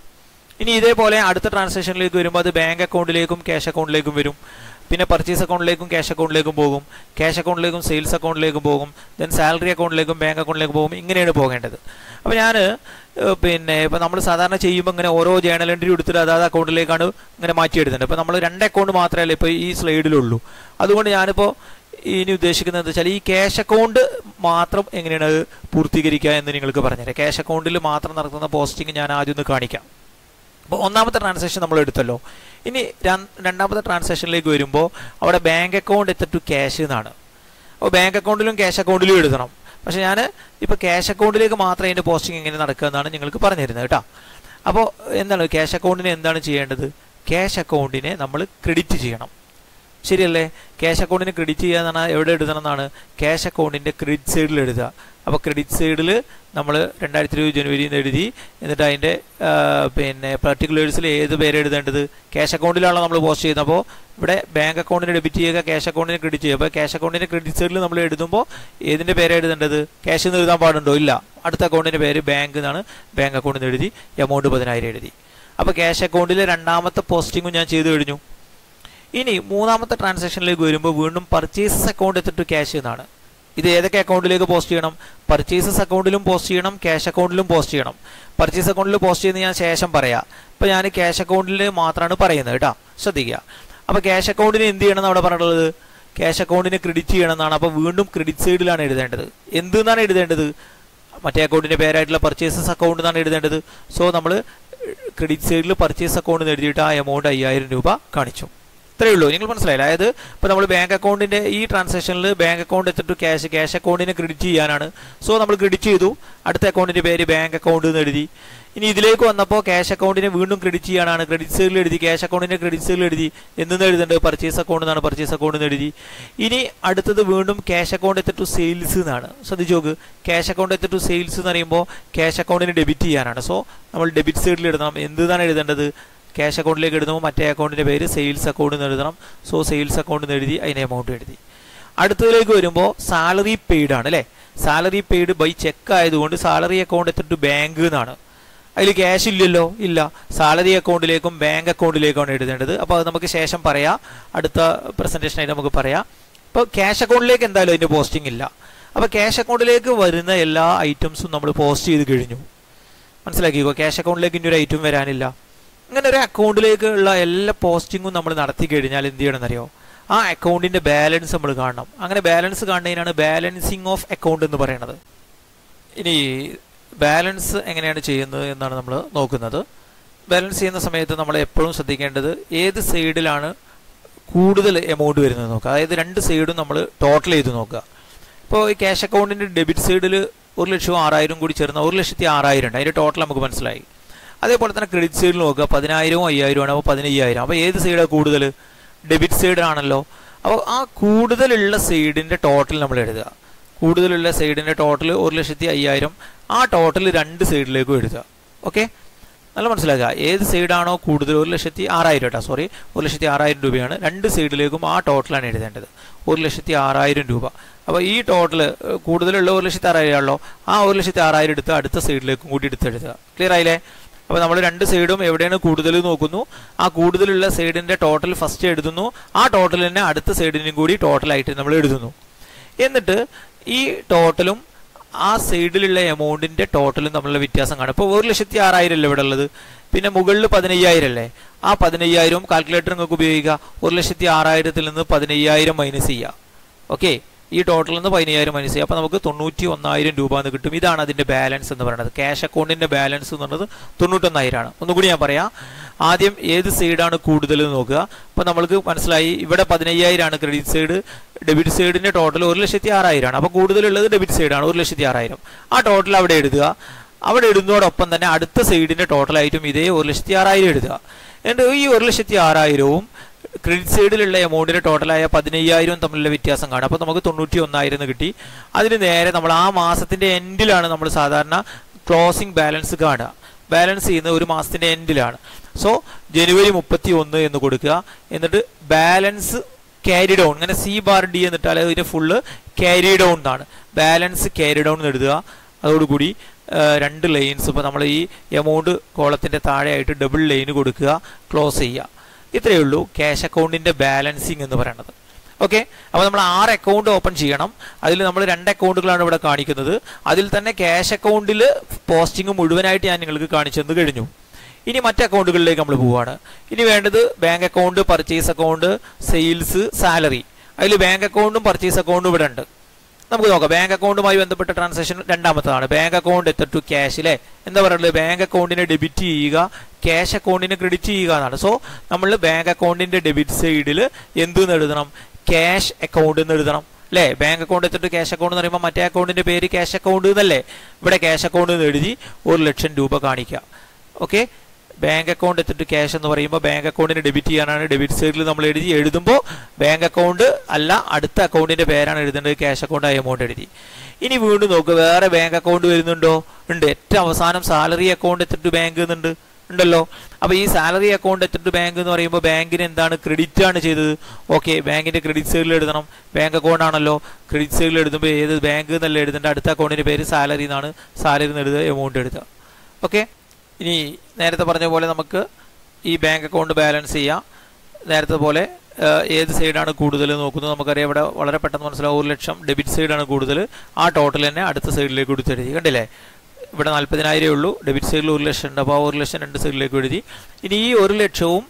ഇനി ഇതേപോലെ അടുത്ത ട്രാൻസാക്ഷനിലേക്ക് വരുമ്പോൾ അത് ബാങ്ക് അക്കൗണ്ടിലേക്കും ക്യാഷ് അക്കൗണ്ടിലേക്കും വരും. പിന്നെ പർച്ചേസ് അക്കൗണ്ടിലേക്കും ക്യാഷ് അക്കൗണ്ടിലേക്കും പോകും. ക്യാഷ് അക്കൗണ്ടിലേക്കും സെയിൽസ് അക്കൗണ്ടിലേക്കും പോകും. ദെൻ സാലറി അക്കൗണ്ടിലേക്കും ബാങ്ക് അക്കൗണ്ടിലേക്കും പോകും. ഇങ്ങനെയാണ് പോകേണ്ടത്. അപ്പോൾ ഞാൻ പിന്നെ ഇപ്പോൾ നമ്മൾ സാധാരണ ചെയ്യുമ്പോൾ ഇങ്ങനെ ഓരോ ജേണൽ എൻട്രി എടുത്തിട്ട് അതാത് അക്കൗണ്ടിലേക്കാണ് ഇങ്ങനെ മാറ്റിയെടുക്കുന്നത് അപ്പോൾ നമ്മൾ രണ്ട് അക്കൗണ്ട് മാത്രമല്ല ഇപ്പോൾ ഈ സ്ലൈഡിലുള്ളൂ അതുകൊണ്ട് ഞാനിപ്പോൾ ഇനി ഉദ്ദേശിക്കുന്നത് എന്താ വെച്ചാൽ ഈ ക്യാഷ് അക്കൗണ്ട് മാത്രം എങ്ങനെയാണ് പൂർത്തീകരിക്കുക എന്ന് നിങ്ങൾക്ക് പറഞ്ഞുതരാം. ക്യാഷ് അക്കൗണ്ടിൽ മാത്രം നടത്തുന്ന പോസ്റ്റിംഗ് ഞാൻ ആദ്യം ഒന്ന് കാണിക്കാം. അപ്പോൾ ഒന്നാമത്തെ ട്രാൻസാക്ഷൻ നമ്മൾ എടുത്തല്ലോ. ഇനി രണ്ടാമത്തെ ട്രാൻസാക്ഷനിലേക്ക് വരുമ്പോൾ അവിടെ ബാങ്ക് അക്കൗണ്ട് എത്ത ടു ക്യാഷ് എന്നാണ്. അപ്പോൾ ബാങ്ക് അക്കൗണ്ടിലും ക്യാഷ് അക്കൗണ്ടിലും എഴുതണം. പക്ഷേ ഞാൻ ഇപ്പോൾ ക്യാഷ് അക്കൗണ്ടിലേക്ക് മാത്രം അതിന്റെ പോസ്റ്റിംഗ് എങ്ങനെ നടക്കുക എന്നാണ് നിങ്ങൾക്ക് പറഞ്ഞു തരുന്നത് കേട്ടോ. അപ്പോൾ എന്താണ് ക്യാഷ് അക്കൗണ്ടിന് എന്താണ് ചെയ്യേണ്ടത്? ക്യാഷ് അക്കൗണ്ടിനെ നമ്മൾ ക്രെഡിറ്റ് ചെയ്യണം. ശരിയല്ലേ? ക്യാഷ് അക്കൗണ്ടിന് ക്രെഡിറ്റ് ചെയ്യുക എന്നാണ് എവിടെ എഴുതണം എന്നാണ്? ക്യാഷ് അക്കൗണ്ടിന്റെ ക്രെഡിറ്റ് സൈഡിൽ എഴുതുക. അപ്പോൾ ക്രെഡിറ്റ് സൈഡിൽ നമ്മൾ രണ്ടായിരത്തി ഇരുപത് ജനുവരിയിൽ നിന്ന് എഴുതി എന്നിട്ട് അതിന്റെ പിന്നെ പർട്ടിക്കുലേഴ്സിൽ ഏത് പേര് എഴുതേണ്ടത്? ക്യാഷ് അക്കൗണ്ടിലാണോ നമ്മൾ പോസ്റ്റ് ചെയ്യുന്നത്. അപ്പോൾ ഇവിടെ ബാങ്ക് അക്കൗണ്ടിന് ഡെബിറ്റ് ചെയ്യുക ക്യാഷ് അക്കൗണ്ടിന് ക്രെഡിറ്റ് ചെയ്യുക. അപ്പോൾ ക്യാഷ് അക്കൗണ്ടിന്റെ ക്രെഡിറ്റ് സൈഡിൽ നമ്മൾ എഴുതുമ്പോൾ ഏതിന്റെ പേര് എഴുതേണ്ടത്? ക്യാഷ് എന്ന് എഴുതാൻ പാടുണ്ടോ? ഇല്ല. അടുത്ത അക്കൗണ്ടിന്റെ പേര് ബാങ്ക് എന്നാണ് ബാങ്ക് അക്കൗണ്ടിൽ നിന്ന് എഴുതി എമൗണ്ട് പതിനായിരം എഴുതി. അപ്പോൾ ക്യാഷ് അക്കൗണ്ടിലെ രണ്ടാമത്തെ പോസ്റ്റിങ്ങും ഞാൻ ചെയ്തു കഴിഞ്ഞു. ഇനി മൂന്നാമത്തെ ട്രാൻസാക്ഷനിലേക്ക് വരുമ്പോൾ വീണ്ടും പർച്ചേസസ് അക്കൗണ്ട് എത്തിട്ട് ക്യാഷ് എന്നാണ്. ഇത് ഏതൊക്കെ അക്കൗണ്ടിലേക്ക് പോസ്റ്റ് ചെയ്യണം? പർച്ചേസസ് അക്കൗണ്ടിലും പോസ്റ്റ് ചെയ്യണം ക്യാഷ് അക്കൗണ്ടിലും പോസ്റ്റ് ചെയ്യണം. പർച്ചേസ് അക്കൗണ്ടിൽ പോസ്റ്റ് ചെയ്യുന്ന ഞാൻ ശേഷം പറയാം. ഇപ്പോൾ ഞാൻ ക്യാഷ് അക്കൗണ്ടിൽ മാത്രമാണ് പറയുന്നത് കേട്ടോ. ശ്രദ്ധിക്കുക അപ്പോൾ ക്യാഷ് അക്കൗണ്ടിന് എന്ത് ചെയ്യണം അവിടെ പറഞ്ഞിട്ടുള്ളത്? ക്യാഷ് അക്കൗണ്ടിന് ക്രെഡിറ്റ് ചെയ്യണം എന്നാണ്. അപ്പോൾ വീണ്ടും ക്രെഡിറ്റ് സൈഡിലാണ് എഴുതേണ്ടത്. എന്തെന്നാണ് എഴുതേണ്ടത്? മറ്റേ അക്കൗണ്ടിന്റെ പേരായിട്ടുള്ള പർച്ചേസസ് അക്കൗണ്ട് എന്നാണ് എഴുതേണ്ടത്. സോ നമ്മൾ ക്രെഡിറ്റ് സൈഡിൽ പർച്ചേസ് അക്കൗണ്ട് എഴുതിയിട്ട് ആ എമൗണ്ട് അയ്യായിരം രൂപ കാണിച്ചു. ഇത്രയേ ഉള്ളൂ. നിങ്ങൾ മനസ്സിലായില്ല? അതായത് ഇപ്പോൾ നമ്മൾ ബാങ്ക് അക്കൗണ്ടിന്റെ ഈ ട്രാൻസാക്ഷനിൽ ബാങ്ക് അക്കൗണ്ട് എത്തിട്ട് ക്യാഷ് ക്യാഷ് അക്കൗണ്ടിനെ ക്രെഡിറ്റ് ചെയ്യാനാണ്. സോ നമ്മൾ ക്രെഡിറ്റ് ചെയ്തു. അടുത്ത അക്കൗണ്ടിന്റെ പേര് ബാങ്ക് അക്കൗണ്ട് എന്ന് എഴുതി. ഇനി ഇതിലേക്ക് വന്നപ്പോൾ ക്യാഷ് അക്കൗണ്ടിനെ വീണ്ടും ക്രെഡിറ്റ് ചെയ്യാനാണ്. ക്രെഡിറ്റ് സെയിൽ എഴുതി. ക്യാഷ് അക്കൗണ്ടിന്റെ ക്രെഡിറ്റ് സെയിൽ എഴുതി. എന്തെന്ന് എഴുതുന്നുണ്ട് പർച്ചേസ് അക്കൗണ്ട് എന്നാണ് പർച്ചേസ് അക്കൗണ്ട് എന്ന് എഴുതി. ഇനി അടുത്തത് വീണ്ടും ക്യാഷ് അക്കൗണ്ട് എത്തിട്ട് സെയിൽസ് എന്നാണ്. ശ്രദ്ധിച്ചു നോക്ക്. ക്യാഷ് അക്കൗണ്ട് എത്തിട്ട് സെയിൽസ് എന്ന് പറയുമ്പോൾ ക്യാഷ് അക്കൗണ്ടിന് ഡെബിറ്റ് ചെയ്യാനാണ്. സോ നമ്മൾ ഡെബിറ്റ് സൈഡിൽ എഴുതണം. എന്താണ് എഴുതേണ്ടത്? ക്യാഷ് അക്കൗണ്ടിലേക്ക് എഴുതുമ്പോൾ മറ്റേ അക്കൗണ്ടിന്റെ പേര് സെയിൽസ് അക്കൗണ്ട് എന്ന് എഴുതണം. സോ സെയിൽസ് അക്കൗണ്ട് എന്ന് എഴുതി അതിന്റെ എമൗണ്ട് എഴുതി. അടുത്തതിലേക്ക് വരുമ്പോൾ സാലറി പെയ്ഡ് ആണ് അല്ലേ? സാലറി പെയ്ഡ് ബൈ ചെക്ക് ആയതുകൊണ്ട് സാലറി അക്കൗണ്ട് എത്തിട്ട് ബാങ്ക് എന്നാണ്. അതിൽ ക്യാഷ് ഇല്ലല്ലോ? ഇല്ല. സാലറി അക്കൗണ്ടിലേക്കും ബാങ്ക് അക്കൗണ്ടിലേക്കാണ് എഴുതേണ്ടത്. അപ്പോൾ അത് നമുക്ക് ശേഷം പറയാം. അടുത്ത പ്രസന്റേഷനായിട്ട് നമുക്ക് പറയാം. ഇപ്പോൾ ക്യാഷ് അക്കൗണ്ടിലേക്ക് എന്തായാലും അതിന്റെ പോസ്റ്റിംഗ് ഇല്ല. അപ്പോൾ ക്യാഷ് അക്കൗണ്ടിലേക്ക് വരുന്ന എല്ലാ ഐറ്റംസും നമ്മൾ പോസ്റ്റ് ചെയ്ത് കഴിഞ്ഞു. മനസ്സിലാക്കിക്കോ? ക്യാഷ് അക്കൗണ്ടിലേക്ക് ഇനി ഒരു ഐറ്റം വരാനില്ല. ഇങ്ങനെ ഒരു അക്കൗണ്ടിലേക്കുള്ള എല്ലാ പോസ്റ്റിങ്ങും നമ്മൾ നടത്തി കഴിഞ്ഞാൽ എന്ത് ചെയ്യണമെന്നറിയോ? ആ അക്കൗണ്ടിന്റെ ബാലൻസ് നമ്മൾ കാണണം. അങ്ങനെ ബാലൻസ് കാണുന്നതിനാണ് ബാലൻസിങ് ഓഫ് അക്കൗണ്ട് എന്ന് പറയുന്നത്. ഇനി ബാലൻസ് എങ്ങനെയാണ് ചെയ്യുന്നത് എന്നാണ് നമ്മൾ നോക്കുന്നത്. ബാലൻസ് ചെയ്യുന്ന സമയത്ത് നമ്മൾ എപ്പോഴും ശ്രദ്ധിക്കേണ്ടത് ഏത് സൈഡിലാണ് കൂടുതൽ എമൗണ്ട് വരുന്നത് നോക്കുക. അതായത് രണ്ട് സൈഡും നമ്മൾ ടോട്ടൽ ചെയ്ത് നോക്കുക. ഇപ്പോൾ ഈ ക്യാഷ് അക്കൗണ്ടിന്റെ ഡെബിറ്റ് സൈഡിൽ ഒരു ലക്ഷവും ആറായിരം കൂടി ചേർന്ന ഒരു ലക്ഷത്തി ആറായിരം ഉണ്ട്. അതിന്റെ ടോട്ടൽ നമുക്ക് മനസ്സിലായി. അതേപോലെ തന്നെ ക്രെഡിറ്റ് സൈഡിൽ നോക്കുക. പതിനായിരവും അയ്യായിരമാണ് അപ്പോൾ പതിനയ്യായിരം. അപ്പോൾ ഏത് സൈഡാണ് കൂടുതൽ ഡെബിറ്റ് സൈഡാണല്ലോ അപ്പോൾ ആ കൂടുതലുള്ള സൈഡിന്റെ ടോട്ടൽ നമ്മൾ എഴുതുക. കൂടുതലുള്ള സൈഡിന്റെ ടോട്ടൽ ഒരു ലക്ഷത്തി അയ്യായിരം. ആ ടോട്ടൽ രണ്ട് സൈഡിലേക്കും എഴുതുക. ഓക്കെ നല്ല മനസ്സിലാക്കുക. ഏത് സൈഡാണോ കൂടുതൽ? ഒരു ലക്ഷത്തി ആറായിരം കേട്ടോ. സോറി ഒരു ലക്ഷത്തി ആറായിരം രൂപയാണ്. രണ്ട് സൈഡിലേക്കും ആ ടോട്ടലാണ് എഴുതേണ്ടത്. ഒരു ലക്ഷത്തി ആറായിരം രൂപ. അപ്പോൾ ഈ ടോട്ടൽ കൂടുതലുള്ള ഒരു ലക്ഷത്തി ആറായിരം ആണല്ലോ. ആ ഒരു ലക്ഷത്തി ആറായിരം എടുത്ത് അടുത്ത സൈഡിലേക്കും കൂടി എടുത്ത് എഴുതുക. ക്ലിയർ ആയില്ലേ? അപ്പോൾ നമ്മൾ രണ്ട് സൈഡും എവിടെയാണ് കൂടുതൽ നോക്കുന്നു? ആ കൂടുതലുള്ള സൈഡിന്റെ ടോട്ടൽ ഫസ്റ്റ് എഴുതുന്നു. ആ ടോട്ടൽ തന്നെ അടുത്ത സൈഡിനും കൂടി ടോട്ടലായിട്ട് നമ്മൾ എഴുതുന്നു. എന്നിട്ട് ഈ ടോട്ടലും ആ സൈഡിലുള്ള എമൗണ്ടിന്റെ ടോട്ടലും തമ്മിലുള്ള വ്യത്യാസം കാണും. ഇപ്പോൾ ഒരു ലക്ഷത്തി ആറായിരം അല്ലേ ഇവിടെ ഉള്ളത്? പിന്നെ മുകളിൽ പതിനയ്യായിരം അല്ലേ ആ പതിനയ്യായിരവും കാൽക്കുലേറ്റർ നിങ്ങൾക്ക് ഉപയോഗിക്കുക ഒരു ലക്ഷത്തി ആറായിരത്തിൽ നിന്ന് പതിനയ്യായിരം മൈനസ് ചെയ്യുക ഓക്കെ ഈ ടോട്ടലിൽ നിന്ന് പതിനയ്യായിരം മൈനസ് ചെയ്യുക അപ്പോൾ നമുക്ക് തൊണ്ണൂറ്റി ഒന്നായിരം രൂപ എന്ന് കിട്ടും. ഇതാണ് അതിന്റെ ബാലൻസ് എന്ന് പറയുന്നത്. ക്യാഷ് അക്കൗണ്ടിന്റെ ബാലൻസ് എന്ന് പറയുന്നത് തൊണ്ണൂറ്റൊന്നായിരമാണ് ഒന്നുകൂടി ഞാൻ പറയാം. ആദ്യം ഏത് സൈഡാണ് കൂടുതൽ നോക്കുക. അപ്പോൾ നമ്മൾക്ക് മനസ്സിലായി ഇവിടെ പതിനയ്യായിരമാണ് ക്രെഡിറ്റ് സൈഡ് ഡെബിറ്റ് സൈഡിന്റെ ടോട്ടൽ ഒരു ലക്ഷത്തി ആറായിരമാണ് അപ്പോൾ കൂടുതലുള്ളത് ഡെബിറ്റ് സൈഡാണ് ഒരു ലക്ഷത്തി ആറായിരം. ആ ടോട്ടൽ അവിടെ എഴുതുക. അവിടെ ഇടുന്നതോടൊപ്പം തന്നെ അടുത്ത സൈഡിന്റെ ടോട്ടലായിട്ടും ഇതേ ഒരു ലക്ഷത്തി ആറായിരം എഴുതുക. എന്നിട്ട് ഈ ഒരു ലക്ഷത്തി ആറായിരവും ക്രെഡിറ്റ് സൈഡിലുള്ള എമൗണ്ടിന്റെ ടോട്ടലായ പതിനയ്യായിരവും തമ്മിലുള്ള വ്യത്യാസം കാണും. അപ്പോൾ നമുക്ക് തൊണ്ണൂറ്റി ഒന്നായിരുന്നു കിട്ടി. അതിന് നേരെ നമ്മൾ ആ മാസത്തിന്റെ എൻഡിലാണ് നമ്മൾ സാധാരണ ക്ലോസിംഗ് ബാലൻസ് കാണുക. ബാലൻസ് ചെയ്യുന്ന ഒരു മാസത്തിന്റെ എൻഡിലാണ് സോ ജനുവരി മുപ്പത്തി ഒന്ന് എന്ന് കൊടുക്കുക. എന്നിട്ട് ബാലൻസ് ക്യാരി ഡൗൺ ഇങ്ങനെ സി ബാർ ഡി എന്നിട്ടാൽ അതിന്റെ ഫുള്ള് ക്യാരി ഡൗൺ എന്നാണ് ബാലൻസ് ക്യാരി ഡൗൺ എന്ന് എഴുതുക. അതോടുകൂടി രണ്ട് ലൈൻസ് ഇപ്പോൾ നമ്മൾ ഈ എമൗണ്ട് കോളത്തിന്റെ താഴെയായിട്ട് ഡബിൾ ലൈന് കൊടുക്കുക ക്ലോസ് ചെയ്യുക. ഇത്രയേ ഉള്ളൂ ക്യാഷ് അക്കൗണ്ടിന്റെ ബാലൻസിങ് എന്ന് പറയുന്നത്. ഓക്കെ അപ്പോൾ നമ്മൾ ആറ് അക്കൗണ്ട് ഓപ്പൺ ചെയ്യണം. അതിൽ നമ്മൾ രണ്ട് അക്കൗണ്ടുകളാണ് ഇവിടെ കാണിക്കുന്നത്. അതിൽ തന്നെ ക്യാഷ് അക്കൗണ്ടിൽ പോസ്റ്റിംഗ് മുഴുവനായിട്ട് ഞാൻ നിങ്ങൾക്ക് കാണിച്ചു തന്നു കഴിഞ്ഞു. ഇനി മറ്റ് അക്കൗണ്ടുകളിലേക്ക് നമ്മൾ പോവുകയാണ് ഇനി വേണ്ടത് bank account purchase account sales salary അതിൽ ബാങ്ക് അക്കൗണ്ടും പർച്ചേസ് അക്കൗണ്ടും ഇവിടെ ഉണ്ട്. നമുക്ക് നോക്കാം. ബാങ്ക് അക്കൗണ്ടുമായി ബന്ധപ്പെട്ട ട്രാൻസാക്ഷൻ രണ്ടാമത്തതാണ്. ബാങ്ക് അക്കൗണ്ട് എത്ര ടു ക്യാഷ് അല്ലേ എന്താ പറയുന്നത്? ബാങ്ക് അക്കൗണ്ടിനെ ഡെബിറ്റ് ചെയ്യുക ക്യാഷ് അക്കൗണ്ടിനെ ക്രെഡിറ്റ് ചെയ്യുക എന്നാണ്. സോ നമ്മൾ ബാങ്ക് അക്കൗണ്ടിന്റെ ഡെബിറ്റ് സൈഡിൽ എന്ത് എഴുതണം? ക്യാഷ് അക്കൗണ്ട് എന്ന് എഴുതണം. അല്ലേ ബാങ്ക് അക്കൗണ്ട് എത്തിട്ട് ക്യാഷ് അക്കൗണ്ട് എന്ന് പറയുമ്പോൾ മറ്റേ അക്കൗണ്ടിന്റെ പേര് ക്യാഷ് അക്കൗണ്ട് എന്നല്ലേ ഇവിടെ ക്യാഷ് അക്കൗണ്ട് എന്ന് എഴുതി ഒരു ലക്ഷം രൂപ കാണിക്കുക. ഓക്കെ ബാങ്ക് അക്കൗണ്ട് എത്തിട്ട് ക്യാഷ് എന്ന് പറയുമ്പോൾ ബാങ്ക് അക്കൗണ്ടിന് ഡെബിറ്റ് ചെയ്യാനാണ്. ഡെബിറ്റ് സൈഡിൽ നമ്മൾ എഴുതി എഴുതുമ്പോൾ ബാങ്ക് അക്കൗണ്ട് അല്ല അടുത്ത അക്കൗണ്ടിന്റെ പേരാണ് എഴുതേണ്ടത്. ക്യാഷ് അക്കൗണ്ട് ആയ എമൗണ്ട് എഴുതി. ഇനി വീണ്ടും നോക്കുക വേറെ ബാങ്ക് അക്കൗണ്ട് വരുന്നുണ്ടോ? ഉണ്ട്. ഏറ്റവും അവസാനം സാലറി അക്കൗണ്ട് എത്തിട്ട് ബാങ്ക് എന്നുണ്ട് ഉണ്ടല്ലോ? അപ്പോൾ ഈ സാലറി അക്കൗണ്ട് എത്തിട്ട് ബാങ്ക് എന്ന് പറയുമ്പോൾ ബാങ്കിന് എന്താണ് ക്രെഡിറ്റ് ആണ് ചെയ്തത്? ഓക്കെ ബാങ്കിന്റെ ക്രെഡിറ്റ് സൈഡിൽ എഴുതണം. ബാങ്ക് അക്കൗണ്ട് ആണല്ലോ. ക്രെഡിറ്റ് സൈഡിൽ എഴുതുമ്പോൾ ഏത് ബാങ്ക് എന്നല്ല എഴുതേണ്ട അടുത്ത അക്കൗണ്ടിന്റെ പേര് സാലറി എന്നാണ്. സാലറി എന്ന് എഴുതുക എമൗണ്ട് എഴുതുക. ഓക്കെ ഇനി നേരത്തെ പറഞ്ഞ പോലെ നമുക്ക് ഈ ബാങ്ക് അക്കൗണ്ട് ബാലൻസ് ചെയ്യാം. നേരത്തെ പോലെ ഏത് സൈഡാണ് കൂടുതൽ നോക്കുന്നത് നമുക്കറിയാം. ഇവിടെ വളരെ പെട്ടെന്ന് മനസ്സിലാവും. ഒരു ലക്ഷം ഡെബിറ്റ് സൈഡാണ് കൂടുതൽ. ആ ടോട്ടൽ തന്നെ അടുത്ത സൈഡിലേക്ക് കൊടുത്തെഴുതി കണ്ടില്ലേ? ഇവിടെ നാൽപ്പതിനായിരമേ ഉള്ളൂ. ഡെബിറ്റ് സൈഡിൽ ഒരു ലക്ഷം ഉണ്ട് അപ്പോൾ ആ ഒരു ലക്ഷം രണ്ട് സൈഡിലേക്ക് എഴുതി. ഇനി ഈ ഒരു ലക്ഷവും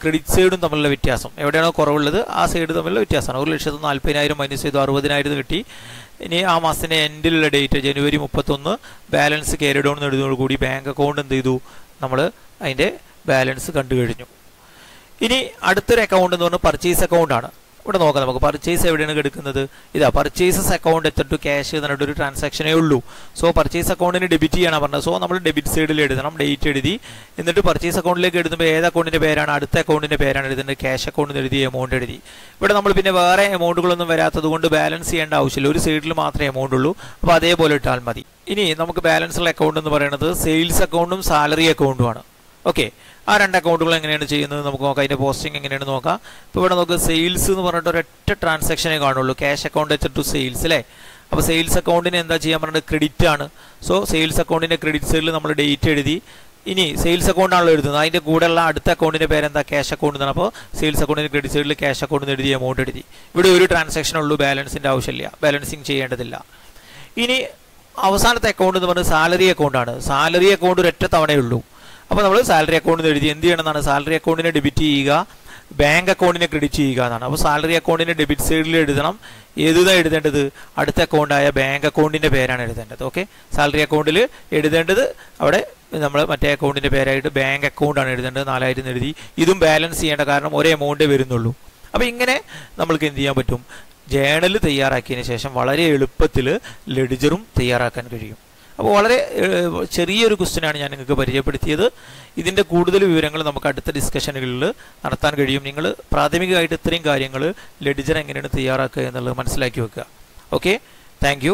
ക്രെഡിറ്റ് സൈഡും തമ്മിലുള്ള വ്യത്യാസം. എവിടെയാണോ കുറവുള്ളത് ആ സൈഡ് തമ്മിലുള്ള വ്യത്യാസമാണ്. ഒരു ലക്ഷത്തി നാൽപ്പതിനായിരം മൈനസ് ചെയ്തു അറുപതിനായിരം കിട്ടി. ഇനി ആ മാസത്തിന്റെ എൻഡിലുള്ള ഡേറ്റ് ജനുവരി മുപ്പത്തൊന്ന് ബാലൻസ് കയറി ഡൗൺ നേടുന്നതോടുകൂടി ബാങ്ക് അക്കൗണ്ട് എന്ത് ചെയ്തു? നമ്മൾ അതിന്റെ ബാലൻസ് കണ്ടു കഴിഞ്ഞു. ഇനി അടുത്തൊരു അക്കൗണ്ട് എന്ന് പറഞ്ഞാൽ പർച്ചേസ് അക്കൗണ്ട് ആണ്. ഇവിടെ നോക്കാം നമുക്ക്. പർച്ചേസ് എവിടെയാണ് എടുക്കുന്നത്? ഇതാ പർച്ചേസസ് അക്കൗണ്ട് എത്തിട്ട് ക്യാഷ് എന്നിട്ട് ഒരു ട്രാൻസാക്ഷനേ ഉള്ളൂ. സോ പർച്ചേസ് അക്കൗണ്ടിന് ഡെബിറ്റ് ചെയ്യണം പറഞ്ഞത്. സോ നമ്മൾ ഡെബിറ്റ് സൈഡിൽ എഴുതണം ഡേറ്റ് എഴുതി. എന്നിട്ട് പർച്ചേസ് അക്കൗണ്ടിലേക്ക് എഴുതുമ്പോൾ ഏത് അക്കൗണ്ടിന്റെ പേരാണ്? അടുത്ത അക്കൗണ്ടിന്റെ പേരാണ് എഴുതുന്നത്. ക്യാഷ് അക്കൗണ്ട് എഴുതി എമൗണ്ട് എഴുതി. ഇവിടെ നമ്മൾ പിന്നെ വേറെ എമൗണ്ടുകളൊന്നും വരാത്തത് കൊണ്ട് ബാലൻസ് ചെയ്യേണ്ട ആവശ്യമില്ല. ഒരു സൈഡിൽ മാത്രമേ എമൗണ്ട് ഉള്ളൂ. അപ്പോൾ അതേപോലെ ഇട്ടാൽ മതി. ഇനി നമുക്ക് ബാലൻസുള്ള അക്കൗണ്ട് എന്ന് പറയുന്നത് സെയിൽസ് അക്കൗണ്ടും സാലറി അക്കൗണ്ടുമാണ് ഓക്കെ ആ രണ്ട് അക്കൗണ്ടുകൾ എങ്ങനെയാണ് ചെയ്യുന്നത് നമുക്ക് നോക്കാം. അതിന്റെ പോസ്റ്റിംഗ് എങ്ങനെയാണ് നോക്കാം. ഇപ്പോൾ ഇവിടെ നമുക്ക് സെയിൽസ് എന്ന് പറഞ്ഞിട്ട് ഒരൊറ്റ ട്രാൻസാക്ഷനെ കാണുള്ളൂ. ക്യാഷ് അക്കൗണ്ട് വെച്ചിട്ട് സെയിൽസ് അല്ലേ അപ്പോൾ സെയിൽസ് അക്കൗണ്ടിന് എന്താ ചെയ്യാൻ പറഞ്ഞത്? ക്രെഡിറ്റ് ആണ്. സോ സെയിൽസ് അക്കൗണ്ടിന്റെ ക്രെഡിറ്റ് സൈഡിൽ നമ്മൾ ഡേറ്റ് എഴുതി. ഇനി സെയിൽസ് അക്കൗണ്ടാണല്ലോ എഴുതുന്നത്. അതിന്റെ കൂടെയുള്ള അടുത്ത അക്കൗണ്ടിന്റെ പേരെന്താ? ക്യാഷ് അക്കൗണ്ട് എന്നാണ്. അപ്പോൾ സെയിൽസ് അക്കൗണ്ടിന്റെ ക്രെഡിറ്റ് സൈഡിൽ ക്യാഷ് അക്കൗണ്ട് എഴുതി എമൗണ്ട് എഴുതി. ഇവിടെ ഒരു ട്രാൻസാക്ഷൻ ഉള്ളൂ. ബാലൻസിന്റെ ആവശ്യമില്ല. ബാലൻസിങ് ചെയ്യേണ്ടതില്ല. ഇനി അവസാനത്തെ അക്കൗണ്ട് എന്ന് പറഞ്ഞാൽ സാലറി അക്കൗണ്ടാണ് സാലറി അക്കൗണ്ട് ഒരൊറ്റ തവണയേ ഉള്ളൂ. അപ്പോൾ നമ്മൾ സാലറി അക്കൗണ്ടിൽ എഴുതി എന്ത് ചെയ്യണമെന്നാണ്? സാലറി അക്കൗണ്ടിനെ ഡെബിറ്റ് ചെയ്യുക ബാങ്ക് അക്കൗണ്ടിനെ ക്രെഡിറ്റ് ചെയ്യുക എന്നാണ്. അപ്പോൾ സാലറി അക്കൗണ്ടിനെ ഡെബിറ്റ് സൈഡിൽ എഴുതണം. ഏതുതാണ് എഴുതേണ്ടത്? അടുത്ത അക്കൗണ്ടായ ബാങ്ക് അക്കൗണ്ടിന്റെ പേരാണ് എഴുതേണ്ടത്. ഓക്കെ സാലറി അക്കൗണ്ടിൽ എഴുതേണ്ടത് അവിടെ നമ്മൾ മറ്റേ അക്കൗണ്ടിന്റെ പേരായിട്ട് ബാങ്ക് അക്കൗണ്ടാണ് എഴുതേണ്ടത്. നാലായിരം എഴുതി. ഇതും ബാലൻസ് ചെയ്യേണ്ട കാരണം ഒരേ എമൗണ്ടേ വരുന്നുള്ളൂ. അപ്പോൾ ഇങ്ങനെ നമ്മൾക്ക് എന്ത് ചെയ്യാൻ പറ്റും? ജേണൽ തയ്യാറാക്കിയതിന് ശേഷം വളരെ എളുപ്പത്തിൽ ലെഡിജറും തയ്യാറാക്കാൻ കഴിയും. അപ്പോൾ വളരെ ചെറിയൊരു ക്വസ്റ്റ്യനാണ് ഞാൻ നിങ്ങൾക്ക് പരിചയപ്പെടുത്തിയത്. ഇതിന്റെ കൂടുതൽ വിവരങ്ങൾ നമുക്ക് അടുത്ത ഡിസ്കഷനുകളിൽ നടത്താൻ കഴിയും. നിങ്ങൾ പ്രാഥമികമായിട്ട് ഇത്രയും കാര്യങ്ങൾ ലെഡിജർ എങ്ങനെയാണ് തയ്യാറാക്കുക എന്നുള്ളത് മനസ്സിലാക്കി വെക്കുക. ഓക്കെ? താങ്ക്